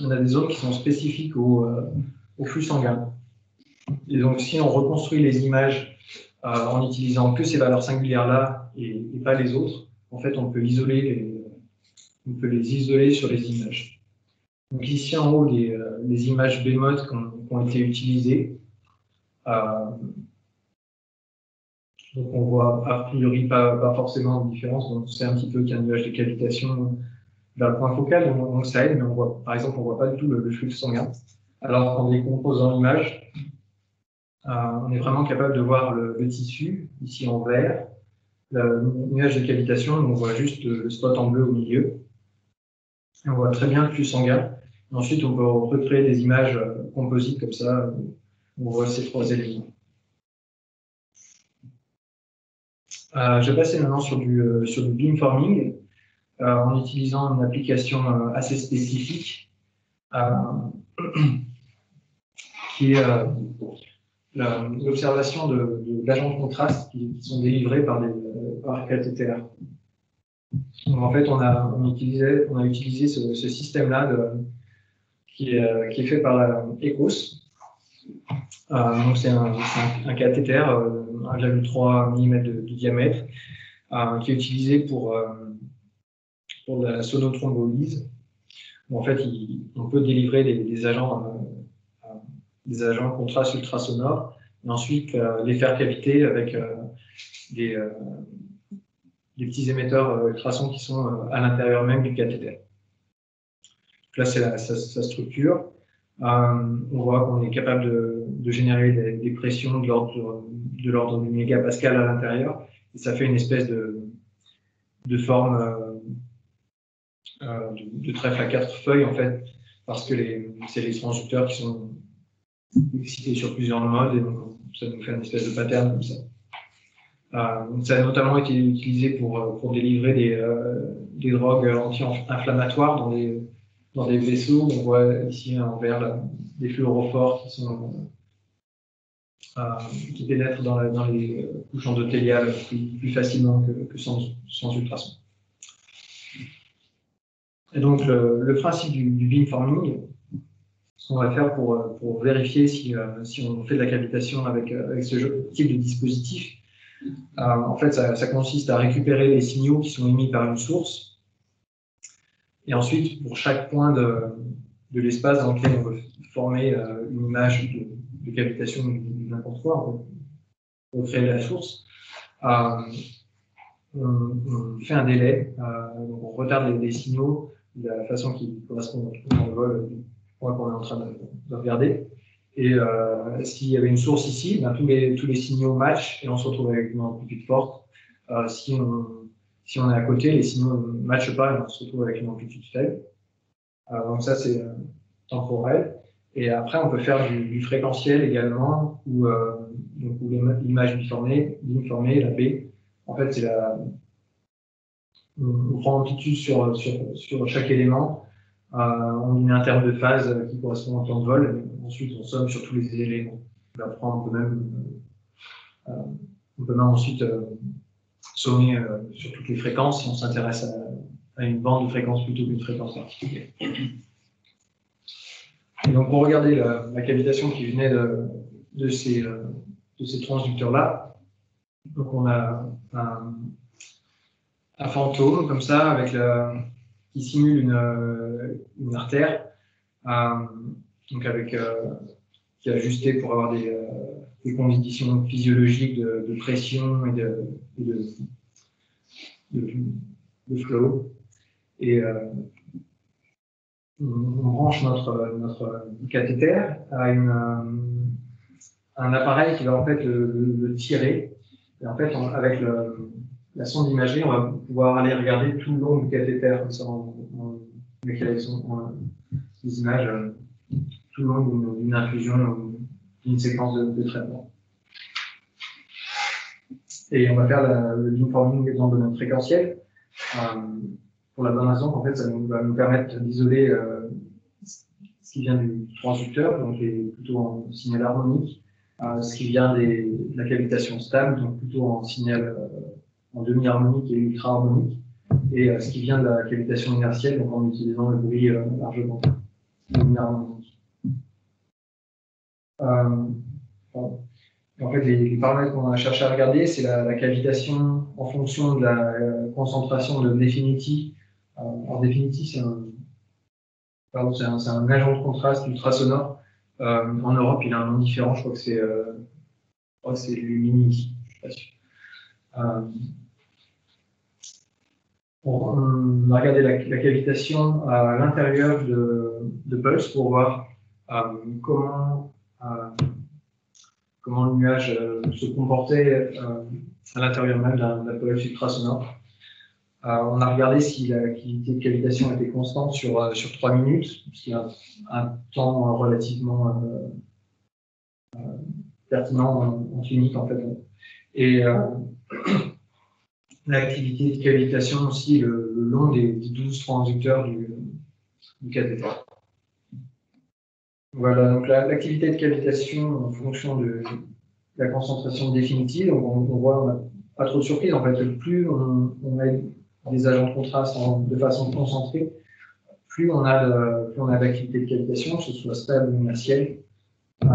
on a des zones qui sont spécifiques au, flux sanguin. Et donc, si on reconstruit les images euh, en utilisant que ces valeurs singulières-là et, pas les autres, en fait, on peut, isoler les, on peut les isoler sur les images. Donc ici en haut, les, euh, images bémotes qui ont, été utilisées. donc on voit a priori pas, forcément de différence, donc c'est un petit peu qu'un nuage de cavitation le point focal, donc, ça aide, mais on voit, par exemple, on ne voit pas du tout le, flux sanguin. Alors qu'en décomposant l'image, euh, on est vraiment capable de voir le, tissu, ici en vert, le nuage de cavitation, on voit juste le spot en bleu au milieu. on voit très bien le flux sanguin. ensuite, on peut recréer des images euh, composites comme ça, où on voit ces trois éléments. Euh, je vais passer maintenant sur du, euh, beamforming euh, en utilisant une application euh, assez spécifique euh, qui est euh, l'observation de, de- d'agents de contraste qui, sont délivrés par des euh, par KTTR. Donc, en fait, on a, on a utilisé ce, système-là de- qui, est, euh, qui est fait par ECOS. Euh, donc c'est un, un, un cathéter euh, 1,3 mm de, diamètre qui est utilisé pour, pour la sonothrombolyse. En fait, on peut délivrer des, agents, des agents contraste ultrasonores et ensuite euh, les faire caviter avec euh, des, euh, des petits émetteurs ultrasons qui sont à l'intérieur même du cathéter. Là, c'est sa, structure. On voit qu'on est capable de, générer des, pressions de l'ordre de l'ordre du mégapascal à l'intérieur. Et ça fait une espèce de, forme de, trèfle à quatre feuilles, en fait, parce que c'est les transducteurs qui sont excités sur plusieurs modes, et donc ça nous fait une espèce de pattern comme ça. Euh, ça a notamment été utilisé pour, euh, délivrer des, euh, des drogues anti-inflammatoires dans des, dans des vaisseaux. On voit ici en vert des fluorophores qui, pénètrent dans, les couches endothéliales plus, facilement que, sans, ultrasons. Et donc, le, principe du, du beamforming, qu'on va faire pour, euh, pour vérifier si, euh, si on fait de la cavitation avec, euh, avec ce type de dispositif, en fait, ça, consiste à récupérer les signaux qui sont émis par une source. Et ensuite, pour chaque point de, de l'espace dans lequel on veut former une image de, de cavitation de n'importe quoi, on, crée la source. On, fait un délai, on retarde les, les signaux de la façon qui correspond au vol qu'on est en train de, de regarder. Et euh, s'il y avait une source ici, ben, tous, les, tous les signaux matchent et on se retrouve avec une amplitude forte. Euh, si, on, si on est à côté, les signaux ne matchent pas et on se retrouve avec une amplitude faible. Euh, donc ça, c'est euh, temporel. Et après, on peut faire du, du fréquentiel également, où, euh, donc, où l'ima- l'image biformée, biformée, la B, en fait, c'est la, on, prend l'amplitude sur, sur, sur chaque élément, euh, on met un terme de phase qui correspond au temps de vol, et ensuite on somme sur tous les éléments. On peut même, euh, on peut même ensuite euh, sommer sur toutes les fréquences si on s'intéresse à, une bande de fréquences plutôt qu'une fréquence particulière. Et donc, pour regarder la, cavitation qui venait de, ces, de ces transducteurs-là, donc on a un, un fantôme comme ça, avec la, qui simule une, euh, artère, euh, donc avec, euh, qui est ajustée pour avoir des, des conditions physiologiques de, pression et de, de, flow. Et on branche notre, notre cathéter à une, un appareil qui va en fait le, tirer. Et en fait, avec la sonde d'imagerie, on va pouvoir aller regarder tout le long du cathéter, avec la- en- des images euh, tout le long d'une infusion d'une séquence de, de traitement? Et on va faire la- le beamforming dans le domaine fréquentiel. Euh, pour la bonne raison qu'en fait, ça nous, va nous permettre d'isoler euh, ce qui vient du transducteur, donc plutôt en signal harmonique, euh, ce qui vient des, de la cavitation stable, donc plutôt en signal euh, en demi-harmonique et ultra-harmonique, et euh, ce qui vient de la cavitation inertielle, donc en utilisant le bruit euh, largement. Euh. En fait, les, paramètres qu'on a cherché à regarder, c'est la, cavitation en fonction de la concentration de Definity. Alors, Definity, c'est un, un, agent de contraste ultrasonore. Euh, en Europe, il a un nom différent. Je crois que c'est euh, Luminity. Je suis pas sûr. On, a regardé la, la cavitation à l'intérieur de, de Pulse pour voir euh, comment euh, comment le nuage euh, se comportait à l'intérieur même d'un pulse ultrasonore. Euh, on a regardé si l'activité de cavitation était constante sur, euh, sur 3 minutes, ce qui est un, temps relativement pertinent en, en clinique en fait. L'activité de cavitation aussi le, long des, 12 transducteurs du, du cathéter. Voilà, donc l'activité de cavitation en fonction de la concentration définitive, on, voit, on n'a pas trop de surprise, en fait, plus on, on met des agents de contraste de façon concentrée, plus on a de, d'activité de cavitation, que ce soit stable ou inertielle. Euh,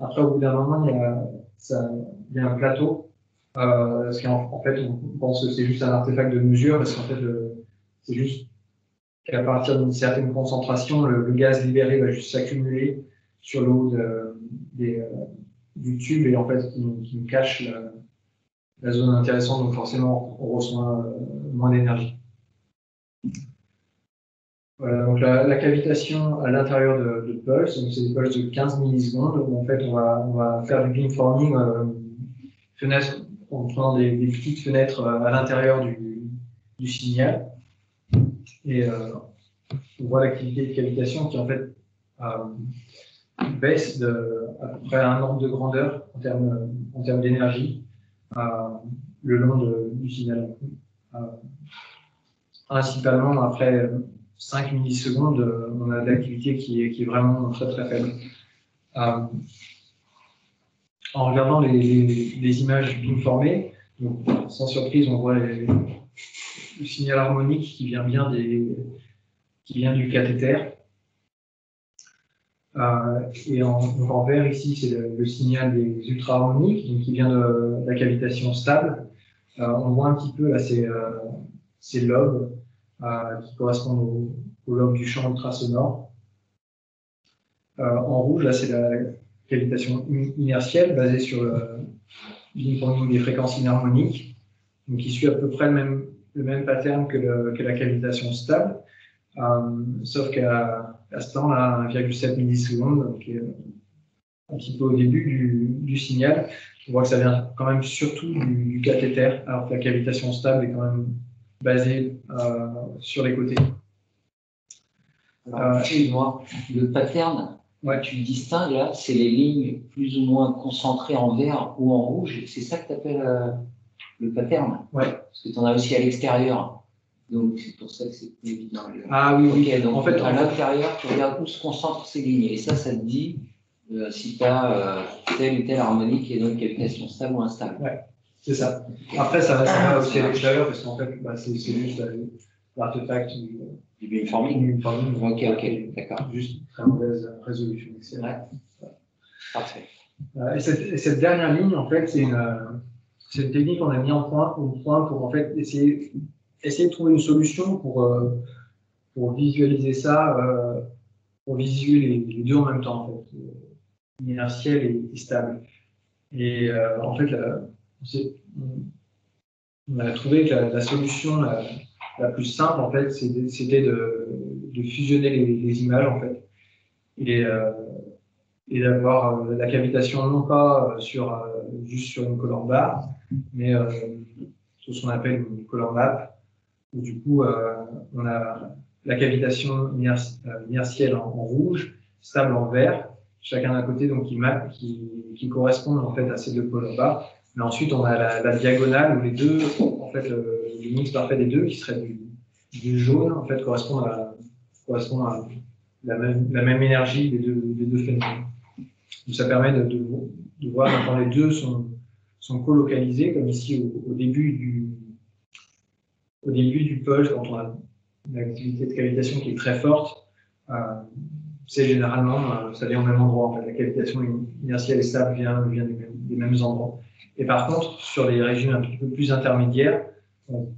après, au bout d'un moment, il y a un plateau euh, parce qu'en fait, on pense que c'est juste un artefact de mesure, parce qu'en fait, c'est juste qu'à partir d'une certaine concentration, le, gaz libéré va juste s'accumuler sur le haut de, des, euh, du tube et en fait, qui, qui cache la, zone intéressante, donc forcément, on reçoit euh, moins d'énergie. Voilà, donc la, cavitation à l'intérieur de, pulse, donc c'est des pulses de 15 millisecondes, où en fait on va, on va faire du beamforming euh, fenêtre en prenant des, petites fenêtres euh, à l'intérieur du, signal. Et euh, on voit l'activité de cavitation qui en fait euh, baisse de à peu près un ordre de grandeur en termes, en termes d'énergie le long du signal. principalement après 5 millisecondes, on a de l'activité qui qui est vraiment très très faible en regardant les, les, images beamformées, donc, sans surprise, on voit le signal harmonique qui vient bien des, qui vient du cathéter. Euh, et en, en, vert ici, c'est le, signal des ultra-harmoniques, donc qui vient de, la cavitation stable. Euh, on voit un petit peu là ces, euh, ces lobes euh, qui correspondent au, au lobe du champ ultrasonore. en rouge, là, c'est la, cavitation inertielle basée sur le des fréquences inharmoniques, donc qui suit à peu près le même, le même pattern que, la cavitation stable, euh, sauf qu'à ce temps-là, 1,7 millisecondes, donc un petit peu au début du, signal, on voit que ça vient quand même surtout du, cathéter, alors que la cavitation stable est quand même basée euh, sur les côtés. Alors, euh, le pattern Ouais. Tu distingues là, c'est les lignes plus ou moins concentrées en vert ou en rouge. C'est ça que tu appelles euh, le pattern? Ouais. Parce que tu en as aussi à l'extérieur. Donc c'est pour ça que c'est plus évident. Ah oui, oui. Donc en fait, à l'intérieur, tu regardes où se concentrent ces lignes. Et ça, ça te dit euh, si tu as euh, telle ou telle harmonique qui est dans une cavitation stable ou instable. Ouais, c'est ça. Après, ça va, ça va aussi à l'extérieur parce qu'en fait, bah, c'est juste l'artefact du beamforming Ok, ok, d'accord. Juste très mauvaise résolution. Ouais. Parfait. Euh, et, cette, cette, dernière ligne, en fait, c'est une, euh, une, technique qu'on a mis en point, au point pour en fait essayer, essayer de trouver une solution pour, euh, pour visualiser ça, pour visualiser les, deux en même temps, en fait, inertiel et, stable. Et en fait, on a trouvé que la, la solution la, la plus simple, en fait, c'était de, de, fusionner les, les, images, en fait, et, euh, et d'avoir euh, la cavitation non pas euh, sur, juste sur une color bar, mais sur ce qu'on appelle une color map, où du coup, on a la cavitation inertielle en, en, rouge, stable en vert, chacun d'un côté, donc qui, map, qui, qui correspondent en fait à ces deux color bars. Mais ensuite, on a la, la diagonale où les deux, en fait, le mix parfait des deux, qui serait du, du jaune, en fait, correspond à, correspond à la, même, énergie des deux, phénomènes. Donc, ça permet de, voir quand les deux sont, colocalisés, comme ici au, début du, au quand on a une activité de cavitation qui est très forte, euh, c'est généralement, euh, ça vient au même endroit. En. La cavitation inertielle et stable vient, des, mêmes, endroits. Et par contre, sur les régimes un petit peu plus intermédiaires, on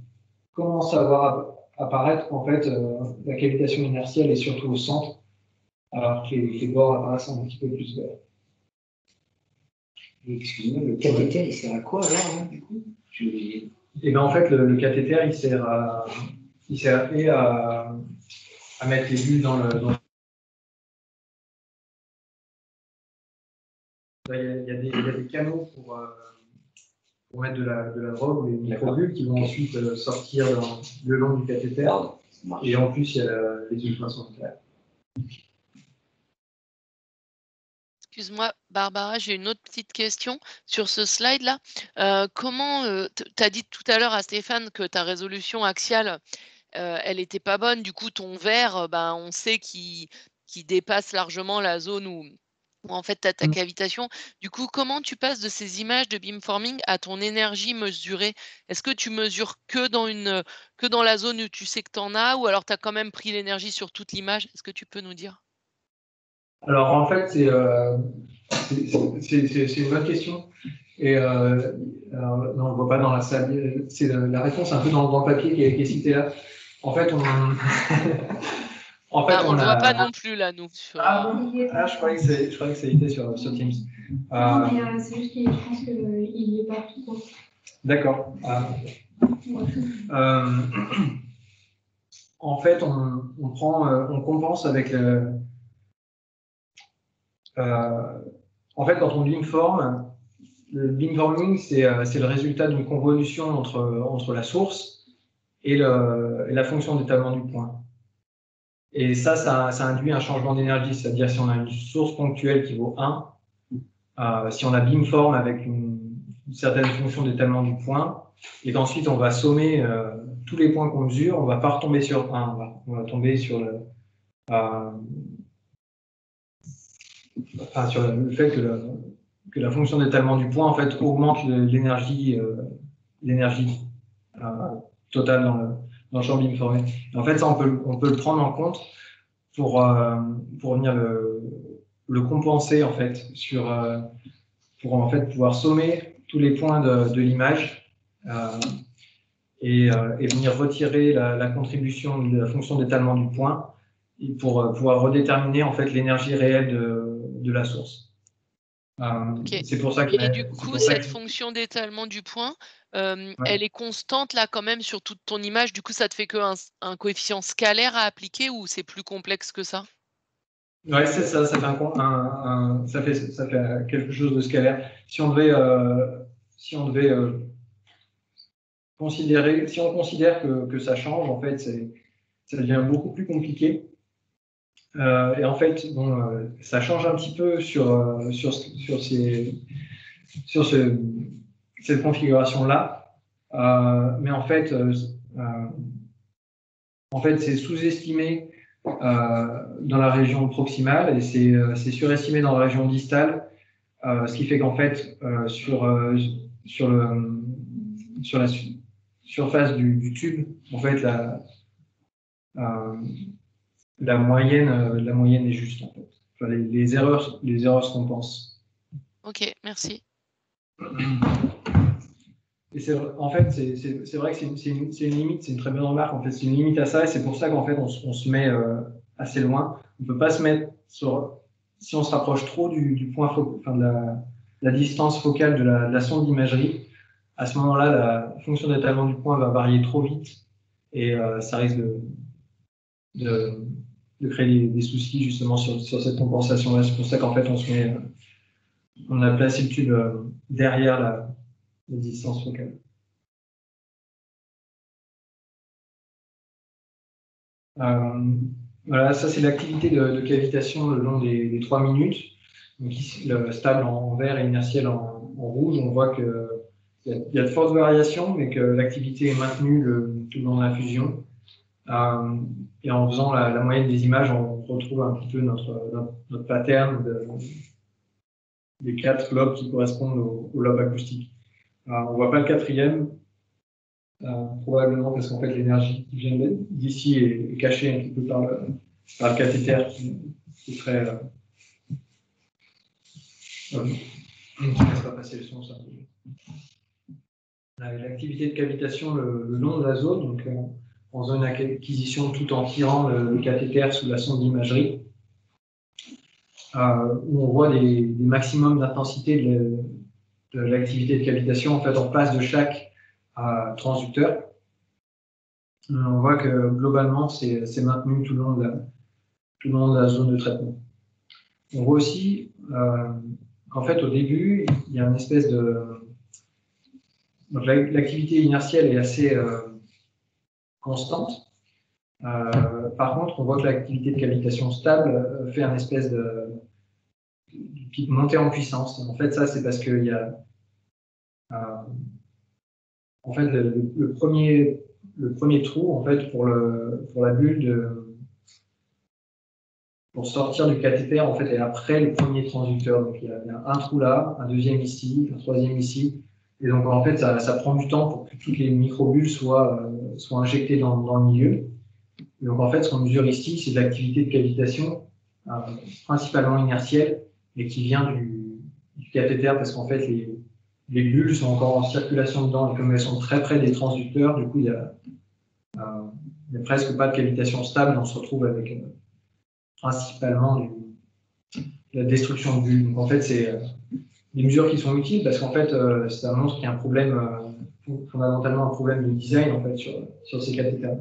commence à voir apparaître qu'en fait, euh, la cavitation inertielle est surtout au centre, alors que les, bords apparaissent un petit peu plus verts. Excusez-moi, le cathéter, il sert à quoi alors, hein, du coup? J'ai oublié. Et eh bien en fait, le, le, cathéter, il sert à, il sert à, à mettre les bulles dans le. Dans... Il, y a, il, y a des, il y a des canaux pour. Euh, pour mettre de la, de la drogue ou les microbules qui vont ensuite euh, sortir dans, le long du cathéter. Et en plus, il y a les ultrasons clairs. Excuse-moi, Barbara, j'ai une autre petite question sur ce slide-là. Euh, comment, tu as dit tout à l'heure à Stéphane que ta résolution axiale, elle n'était pas bonne. Du coup, ton verre, ben, on sait qu'il dépasse largement la zone où, en fait tu as ta mmh. cavitation. Du coup, comment tu passes de ces images de beamforming à ton énergie mesurée? Est-ce que tu mesures que dans, une, que dans la zone où tu sais que tu en as ou alors tu as quand même pris l'énergie sur toute l'image? Est-ce que tu peux nous dire? Alors en fait, c'est euh, une bonne question. Et euh, non, on ne voit pas dans la salle. C'est la, réponse un peu dans, dans le papier qui est, qui est cité là. En fait, on. En fait, ah, on ne le voit pas non plus là, nous. Ah, ah, je croyais que c'était sur, sur Teams. Euh... mais euh, c'est juste que je pense qu'il n'y est pas tout D'accord. Euh, en fait, on, on, prend, euh, on compense avec le. Euh, en fait, quand on beamform, le beamforming, c'est le résultat d'une convolution entre, entre la source et, la fonction d'étalement du point. Et ça, ça, induit un changement d'énergie. C'est-à-dire, si on a une source ponctuelle qui vaut 1, euh, si on a beamform avec une, certaine fonction d'étalement du point, et qu'ensuite on va sommer euh, tous les points qu'on mesure, on ne va pas retomber sur 1, on va, tomber sur le, euh, sur le fait que, la fonction d'étalement du point en fait, augmente l'énergie l'énergie totale dans le, champ beamformé. En fait, ça, on peut, le prendre en compte pour, euh, pour venir le, compenser, en fait, sur, euh, pour en fait pouvoir sommer tous les points de, l'image euh, et, venir retirer la, la, contribution de la fonction d'étalement du point et pour pouvoir redéterminer en fait l'énergie réelle de, de la source. C'est pour ça que. Et du coup, cette fonction d'étalement du point, elle est constante là quand même sur toute ton image. Du coup, ça te fait qu'un un coefficient scalaire à appliquer ou c'est plus complexe que ça? Ouais, c'est ça. Ça fait, un, ça, fait, ça fait quelque chose de scalaire. Si on devait, euh, si on devait euh, considérer, si on considère que, que, ça change, en fait, ça devient beaucoup plus compliqué. Euh, et en fait, bon, ça change un petit peu sur, sur, sur, ces, sur ce, cette configuration-là. Euh, mais en fait, euh, euh, en fait c'est sous-estimé dans la région proximale et c'est surestimé dans la région distale, ce qui fait qu'en fait, sur, sur, le, sur la surface du, tube, en fait, la, la, moyenne, la moyenne est juste. En fait. les, les, erreurs, les erreurs se compensent. Ok, merci. Et c'est, en fait, c'est, vrai que c'est une, limite, c'est une très bonne remarque. En fait, c'est une limite à ça, et c'est pour ça qu'en fait, on, se met euh, assez loin. On ne peut pas se mettre sur. Si on se rapproche trop du, point, enfin, de la, distance focale de la, sonde d'imagerie, à ce moment-là, la fonction d'étalement du point va varier trop vite, et euh, ça risque de, de, créer des, soucis justement sur, sur cette compensation-là. C'est pour ça qu'en fait, on se met. On a placé le tube euh, derrière la, distance focale. Euh, voilà, ça c'est l'activité de, cavitation le long des, trois minutes. Donc ici, le stable en vert et inertiel en, rouge, on voit qu'il y, y, a de fortes variations, mais que l'activité est maintenue tout le long de la fusion. Euh, et en faisant la, moyenne des images, on retrouve un petit peu notre, notre, pattern de, des quatre lobes qui correspondent au, au lobe acoustique. On ne voit pas le quatrième, euh, probablement parce qu'en fait l'énergie qui vient d'ici est, cachée un petit peu par le, par le cathéter qui, qui serait. Euh, euh, pas passer le son, ça. L'activité de cavitation le, long de la zone, donc euh, en zone d'acquisition tout en tirant le, cathéter sous la sonde d'imagerie, euh, où on voit des, maximums d'intensité de, l'activité de cavitation, en fait, on passe de chaque euh, transducteur. On voit que globalement, c'est maintenu tout le, long de la, le zone de traitement. On voit aussi euh, qu'en fait, au début, il y a une espèce de. l'activité inertielle est assez euh, constante. par contre, on voit que l'activité de cavitation stable fait un espèce de, pic monté en puissance. En fait, ça, c'est parce qu'il y a. en fait, le, premier, trou, en fait, pour, la bulle de pour sortir du cathéter, en fait, après le premier transducteur. Donc, il y, a, un trou là, un deuxième ici, un troisième ici. Et donc, en fait, ça, prend du temps pour que toutes les microbules soient, euh, soient injectées dans, dans, le milieu. Et donc, en fait, ce qu'on mesure ici, c'est de l'activité de cavitation, euh, principalement inertielle, mais qui vient du, cathéter, parce qu'en fait, les, les, bulles sont encore en circulation dedans, et comme elles sont très près des transducteurs, du coup, il y a, euh, presque pas de cavitation stable, on se retrouve avec euh, principalement la destruction de bulles. Donc en fait, c'est des mesures qui sont utiles parce qu'en fait, ça montre qu'il y a un problème, fondamentalement un problème de design en fait, sur, sur ces cathéters.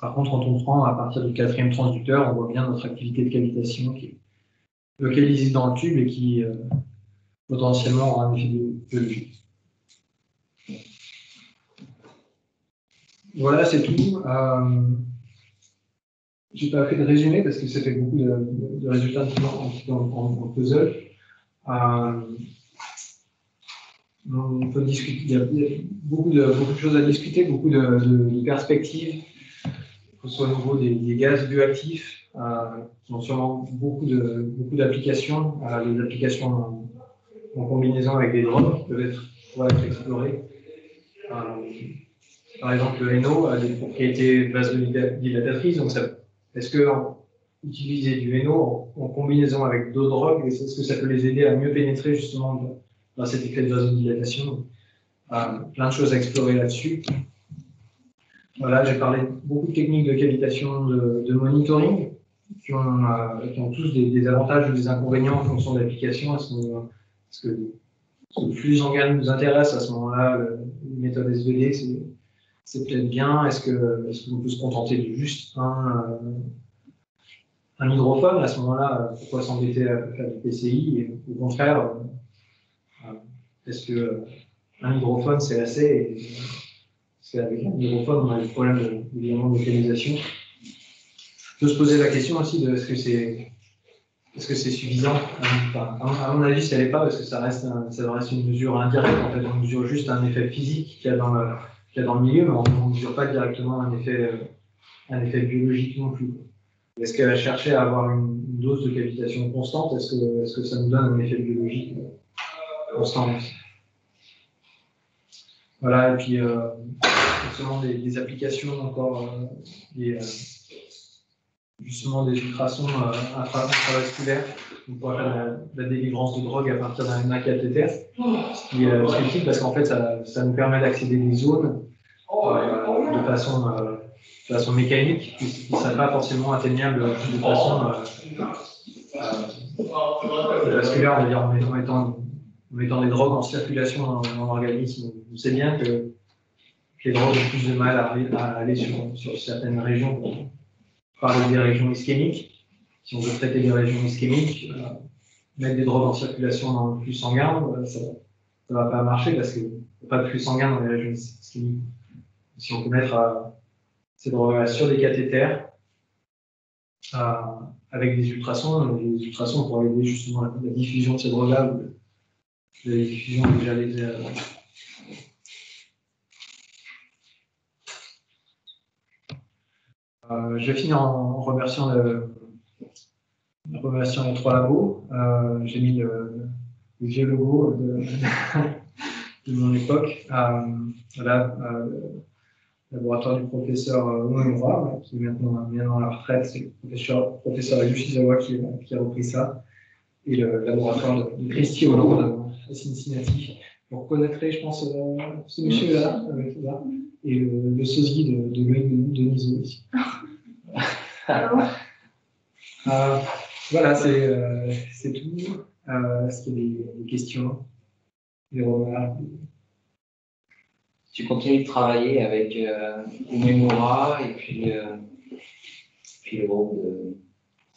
Par contre, quand on prend à partir du quatrième transducteur, on voit bien notre activité de cavitation qui est localisée dans le tube et qui potentiellement aura un effet biologique. Voilà, c'est tout. Je n'ai pas fait de résumé parce que ça fait beaucoup de, résultats en, en, puzzle. Euh, il y a beaucoup de, de choses à discuter, beaucoup de, perspectives, que ce soit au des, gaz bioactifs, euh, qui ont sûrement beaucoup d'applications. Beaucoup euh, les applications en, combinaison avec des drogues peuvent être, être explorées. Euh, par exemple, le NO a des propriétés vasodilatatrices, donc est-ce que utiliser du NO en, combinaison avec d'autres drogues, est-ce que ça peut les aider à mieux pénétrer justement dans cet effet de vasodilatation euh, Plein de choses à explorer là-dessus. Voilà, j'ai parlé beaucoup de techniques de cavitation de, monitoring qui ont, euh, qui ont tous des, avantages ou des inconvénients en fonction de l'application. Est-ce que, plus les organes nous intéressent à ce moment-là, les méthodes SVD, c'est peut-être bien. Est-ce que est qu'on peut se contenter de juste un, euh, un hydrophone À ce moment-là, pourquoi s'embêter à faire du PCI Et au contraire, euh, est-ce que un hydrophone c'est assez Parce qu'avec un hydrophone, on a des problèmes de, de localisation. On peut se poser la question aussi de est-ce que c'est est-ce que c'est suffisant À mon avis, ça n'est pas, parce que ça reste, ça reste une mesure indirecte. On mesure juste un effet physique qu'il y a dans le, qu'il y a dans le milieu, mais on ne mesure pas directement un effet, euh, un effet biologique non plus. Est-ce qu'elle a cherché à avoir une, dose de cavitation constante? Est-ce que, est que, ça nous donne un effet biologique euh, constant? Voilà, et puis euh, justement des, des, applications encore, euh, des, justement des ultrasons intravasculaires pourra faire la, délivrance de drogue à partir d'un cathéter, ce qui est euh, utile parce qu'en fait, ça, ça, nous permet d'accéder des zones euh, de, façon, euh, de façon mécanique qui ne seraient pas forcément atteignables de façon vasculaire, on va dire, en en mettant, des drogues en circulation dans, l'organisme. On sait bien que les drogues ont plus de mal à, aller sur, certaines régions, par des régions ischémiques si on veut traiter des régions ischémiques, euh, mettre des drogues en circulation dans le flux sanguin, euh, ça ne va pas marcher parce qu'il n'y a pas de flux sanguin dans les régions ischémiques. Si on peut mettre euh, ces drogues sur des cathéters, avec des ultrasons, des ultrasons pour aider justement la, diffusion de ces drogues-là, déjà les, je vais finir en remerciant les trois labos. Euh, j'ai mis le, vieux logo de, mon époque. Euh, voilà, euh, laboratoire du professeur Omemura, qui est maintenant, maintenant à la retraite, c'est le professeur, professeur Yoshizawa qui, qui, a repris ça, et le laboratoire de, de Christy Hollande à Cincinnati. Vous reconnaîtrez, je pense, ce monsieur-là, là, et le, le sosie de, de Loïc Denisot ici. Euh, voilà, c'est euh, tout. Euh, Est-ce qu'il y a des, questions, des remarques? Tu continues de travailler avec euh, Umemura et puis, euh, puis le groupe de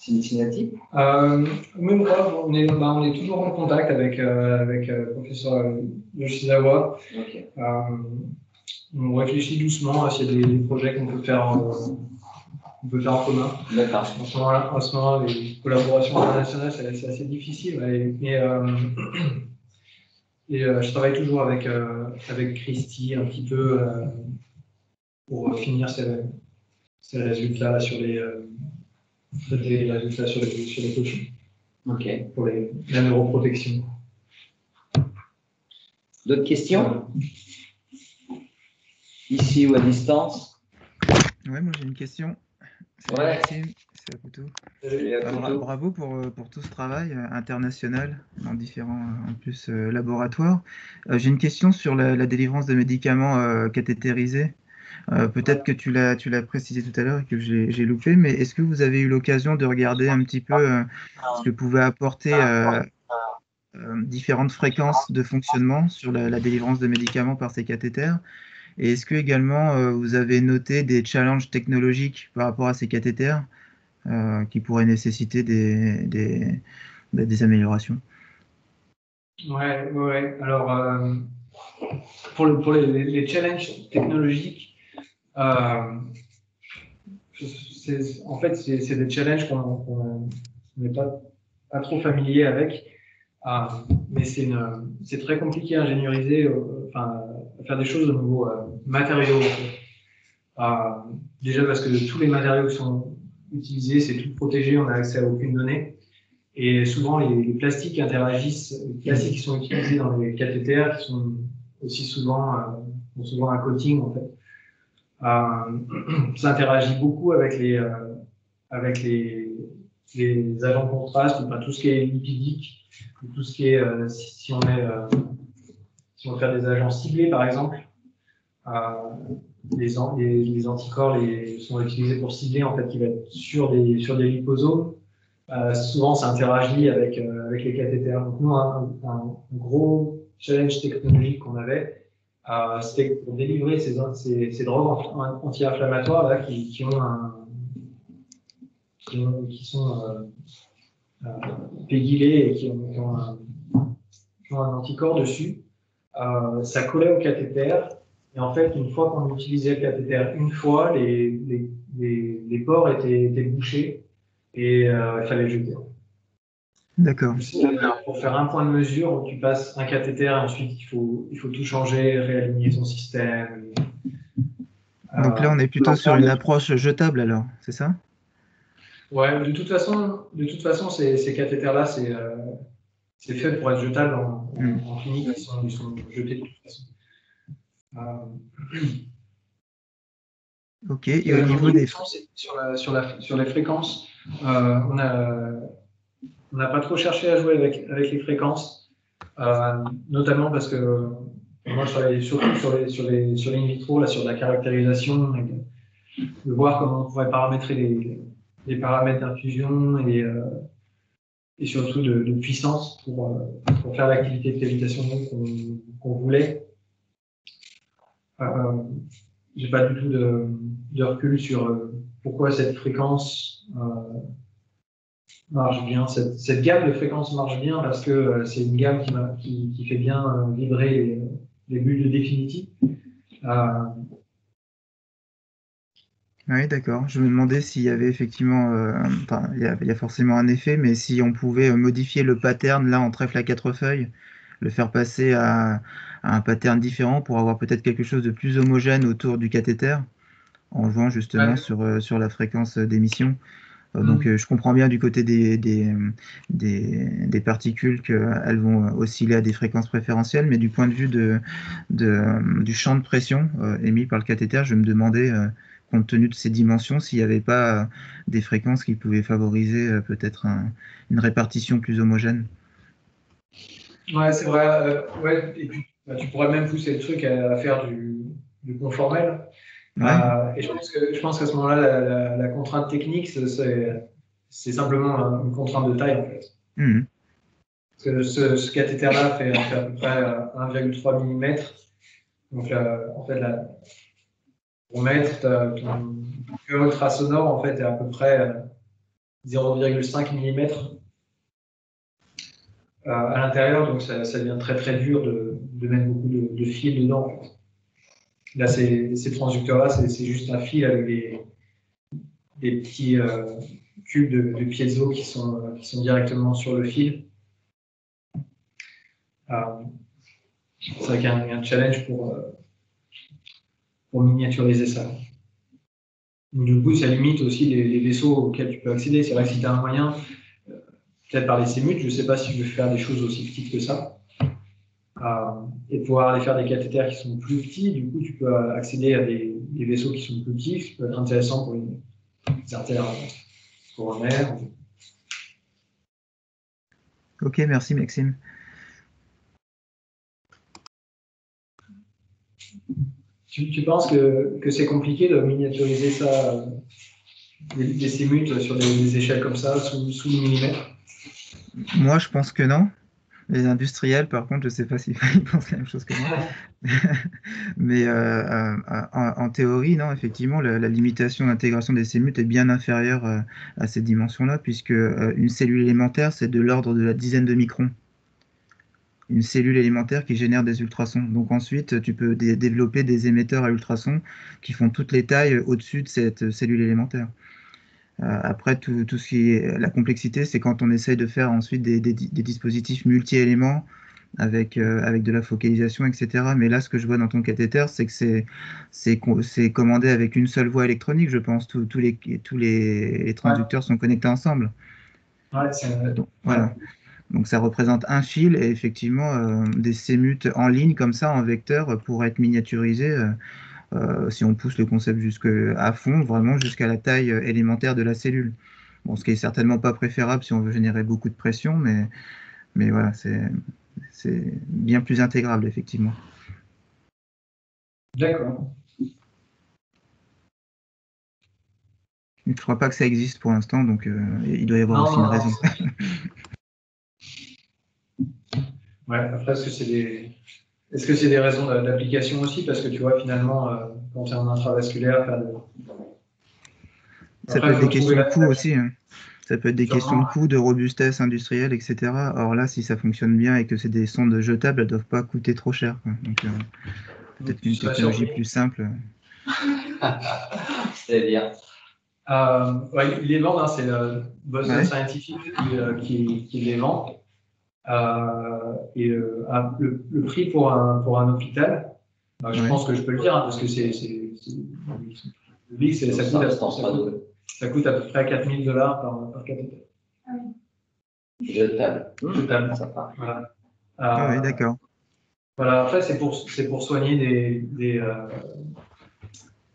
Cincinnati euh, Umemura, on est, bah, on est toujours en contact avec, euh, avec le professeur Yoshizawa. Okay. on réfléchit doucement à s'il y a des, projets qu'on peut faire peut faire en commun. D'accord. En ce moment, en ce moment les collaborations internationales, c'est assez, assez difficile. Euh, et euh, je travaille toujours avec, euh, avec Christy un petit peu euh, pour finir ces, ces résultats sur les, les résultats sur les, sur les cochons Ok. pour les, la neuroprotection. D'autres questions Ici ou à distance Ouais, moi j'ai une question. Ouais. Maxime, c'est Akuto. Salut, bra- Akuto. bravo pour, euh, pour tout ce travail euh, international dans différents euh, en plus laboratoires. J'ai une question sur la, la délivrance de médicaments cathétérisés. Euh, Peut-être que tu l'as précisé tout à l'heure et que j'ai loupé, mais est-ce que vous avez eu l'occasion de regarder un petit peu euh, ce que pouvait apporter euh, différentes fréquences de fonctionnement sur la, délivrance de médicaments par ces cathéters? Et est-ce que également vous avez noté des challenges technologiques par rapport à ces cathéters qui pourraient nécessiter des, des, bah, des améliorations? Ouais, ouais. Alors, pour, le, pour les, challenges technologiques, en fait, c'est des challenges qu'on qu'on n'est pas, pas trop familier avec. Euh, mais c'est très compliqué à ingénieriser, euh, enfin, à faire des choses au niveau euh, matériaux. en. Euh, déjà parce que tous les matériaux qui sont utilisés, c'est tout protégé, on n'a accès à aucune donnée. Et souvent, les, les plastiques interagissent, les plastiques qui sont utilisés dans les cathéters, qui sont aussi souvent, euh, souvent un coating, en fait. Euh, ça interagit beaucoup avec les, euh, avec les, agents de contraste, pas tout ce qui est lipidique, ou tout ce qui est, euh, si, on est, euh, si on veut faire des agents ciblés, par exemple, les, an- les, les anticorps sont utilisés pour cibler, en fait, qui va être sur des, sur des liposomes. Souvent, ça interagit avec, les cathéters. Donc, nous, un gros challenge technologique qu'on avait, euh, c'était pour délivrer ces, ces, ces drogues anti- anti-inflammatoires là, qui, qui, ont un, qui, ont- qui sont euh, euh, pégylées et qui ont, qui ont un, qui ont un anticorps dessus. Euh, ça collait au cathéter. Et en fait, une fois qu'on utilisait le cathéter une fois, les, les, les, les pores étaient, étaient bouchés et euh, il fallait jeter. D'accord. Pour faire un point de mesure, tu passes un cathéter, ensuite il faut, il faut tout changer, réaligner son système. Donc là, on est plutôt sur une approche jetable alors, c'est ça? Ouais, de toute façon, de toute façon, ces, ces cathéters-là, c'est euh, c'est fait pour être jetable en, en- Mm. en clinique, ils sont, ils sont jetés de toute façon. Euh, Ok. Et au Euh, niveau des... sur, la- sur, la- sur les fréquences, euh, on a on n'a pas trop cherché à jouer avec, les fréquences, euh, notamment parce que moi je travaille surtout sur les sur les in vitro, là, sur la caractérisation, de, voir comment on pourrait paramétrer les, paramètres d'infusion et, euh, surtout de, puissance pour, euh, pour faire l'activité de cavitation qu'on voulait. J'ai pas du tout de, recul sur pourquoi cette fréquence marche bien. Cette, cette gamme de fréquences marche bien parce que euh, c'est une gamme qui, m'a- qui, qui fait bien euh, vibrer les, les bulles de définitive. Euh, Oui, d'accord. Je me demandais s'il y avait effectivement, euh, enfin, il y a, il y a forcément un effet, mais si on pouvait modifier le pattern là en trèfle à quatre feuilles, le faire passer à, à un pattern différent pour avoir peut-être quelque chose de plus homogène autour du cathéter, en jouant justement Ouais. sur, sur la fréquence d'émission. Euh, Donc, euh, je comprends bien du côté des, des, des, des particules qu'elles vont osciller à des fréquences préférentielles, mais du point de vue de, de- du champ de pression euh, émis par le cathéter, je me demandais, euh, compte tenu de ces dimensions, s'il n'y avait pas des fréquences qui pouvaient favoriser euh, peut-être un- une répartition plus homogène. ouais, c'est vrai. euh, ouais, et puis, bah, tu pourrais même pousser le truc à, à faire du, du conformel. Ouais. Euh, et je pense que je pense qu'à ce moment-là, la, la- la contrainte technique, c'est- simplement une contrainte de taille en fait. Mhm. Parce que ce, ce cathéter-là fait, fait à peu près euh, 1,3 mm. Donc, là, en fait, pour mettre ton queue ultrasonore, en fait, est à peu près euh, 0,5 mm euh, à l'intérieur. Donc, ça, ça devient très, très dur de, de mettre beaucoup de, de fils dedans. En fait. Là, ces, transducteurs-là, c'est juste un fil avec des, petits euh, cubes de, piezo qui sont, directement sur le fil. Euh, c'est vrai qu'il y a un, challenge pour, euh, miniaturiser ça. Du coup, ça limite aussi les, vaisseaux auxquels tu peux accéder. C'est vrai que si tu as un moyen, peut-être par les CMUT, je ne sais pas si je veux faire des choses aussi petites que ça. Euh, et pouvoir aller faire des cathéters qui sont plus petits, du coup, tu peux accéder à des, des vaisseaux qui sont plus petits, ce peut être intéressant pour une, des artères coronaires. Ok, merci Maxime. Tu, tu penses que, que c'est compliqué de miniaturiser ça, euh, des, des sur des, des échelles comme ça, sous, sous le millimètre? Moi, je pense que non. Les industriels, par contre, je ne sais pas s'ils pensent la même chose que moi. Mais euh, euh, en, en, théorie, non, effectivement, la, la limitation d'intégration des CMUT est bien inférieure euh, à ces dimensions-là, puisque euh, une cellule élémentaire, c'est de l'ordre de la dizaine de microns. Une cellule élémentaire qui génère des ultrasons. Donc ensuite, tu peux dé développer des émetteurs à ultrasons qui font toutes les tailles au-dessus de cette cellule élémentaire. Euh, après, tout, tout, ce qui est la complexité, c'est quand on essaye de faire ensuite des, des, des dispositifs multi-éléments avec, euh, avec de la focalisation, etc. Mais là, ce que je vois dans ton cathéter, c'est que c'est commandé avec une seule voie électronique, je pense. Tous, tous, les, tous les, les transducteurs ouais. sont connectés ensemble. Ouais, c'est Donc, voilà. Donc ça représente un fil et effectivement euh, des CMUT en ligne comme ça, en vecteur, pour être miniaturisés. Euh, euh, si on pousse le concept jusqu'à fond, vraiment jusqu'à la taille euh, élémentaire de la cellule. Bon, ce qui est certainement pas préférable si on veut générer beaucoup de pression, mais, mais voilà, c'est bien plus intégrable, effectivement. D'accord. Je ne crois pas que ça existe pour l'instant, donc euh, il doit y avoir non, aussi une raison. ouais, après, est-ce que c'est des, est-ce que c'est des raisons d'application aussi? Parce que tu vois, finalement, euh, quand tu es en intravasculaire, faire de... Ça Après, peut être des questions de coût aussi. Hein. Ça peut être des questions de coût, de robustesse industrielle, etc. Or là, si ça fonctionne bien et que c'est des sondes jetables, elles ne doivent pas coûter trop cher. Quoi. Donc, euh, peut-être qu'une technologie plus simple. C'est-à-dire euh, ouais, Ils les vendent, hein, c'est le Boston ouais. Scientific qui, euh, qui, qui, les vend. Euh, et euh, le, le, prix pour un, pour un hôpital, bah, je ouais. pense que je peux le dire, hein, parce que c'est public, ça, ça, coûte, ça, coûte, ça coûte à peu près 4000 dollars par, par cathéter. Jetable. Jetable, ça Voilà. Ah oui, d'accord. Voilà, après, c'est pour, pour soigner des, des, euh,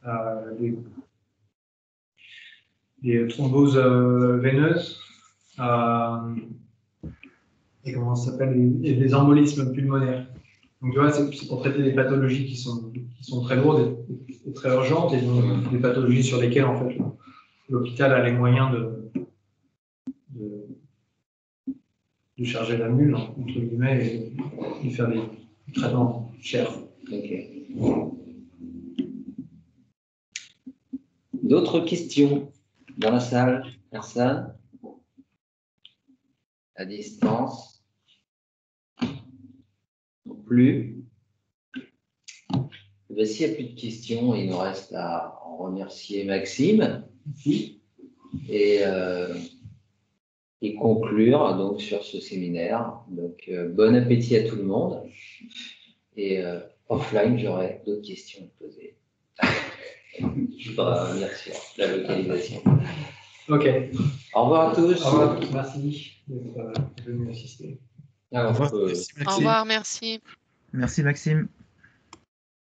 euh, des, des thromboses euh, veineuses. Et comment ça s'appelle, et des embolismes pulmonaires. Donc, tu vois, c'est pour traiter des pathologies qui sont, qui sont très lourdes et, et très urgentes, et donc des pathologies sur lesquelles, en fait, l'hôpital a les moyens de, de, de, charger la mule, entre guillemets, et de faire des traitements chers. Okay. D'autres questions dans la salle? Personne? À distance? Plus. Ben, S'il n'y a plus de questions, il nous reste à en remercier Maxime et, euh, et conclure donc sur ce séminaire. Donc, euh, bon appétit à tout le monde. Et euh, offline, j'aurai d'autres questions à poser. Je voudrais remercier la localisation. Ok. Au revoir à tous. Au revoir. Merci d'être venu assister. Alors, Au revoir, merci. Au revoir, merci. Merci Maxime.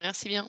Merci bien.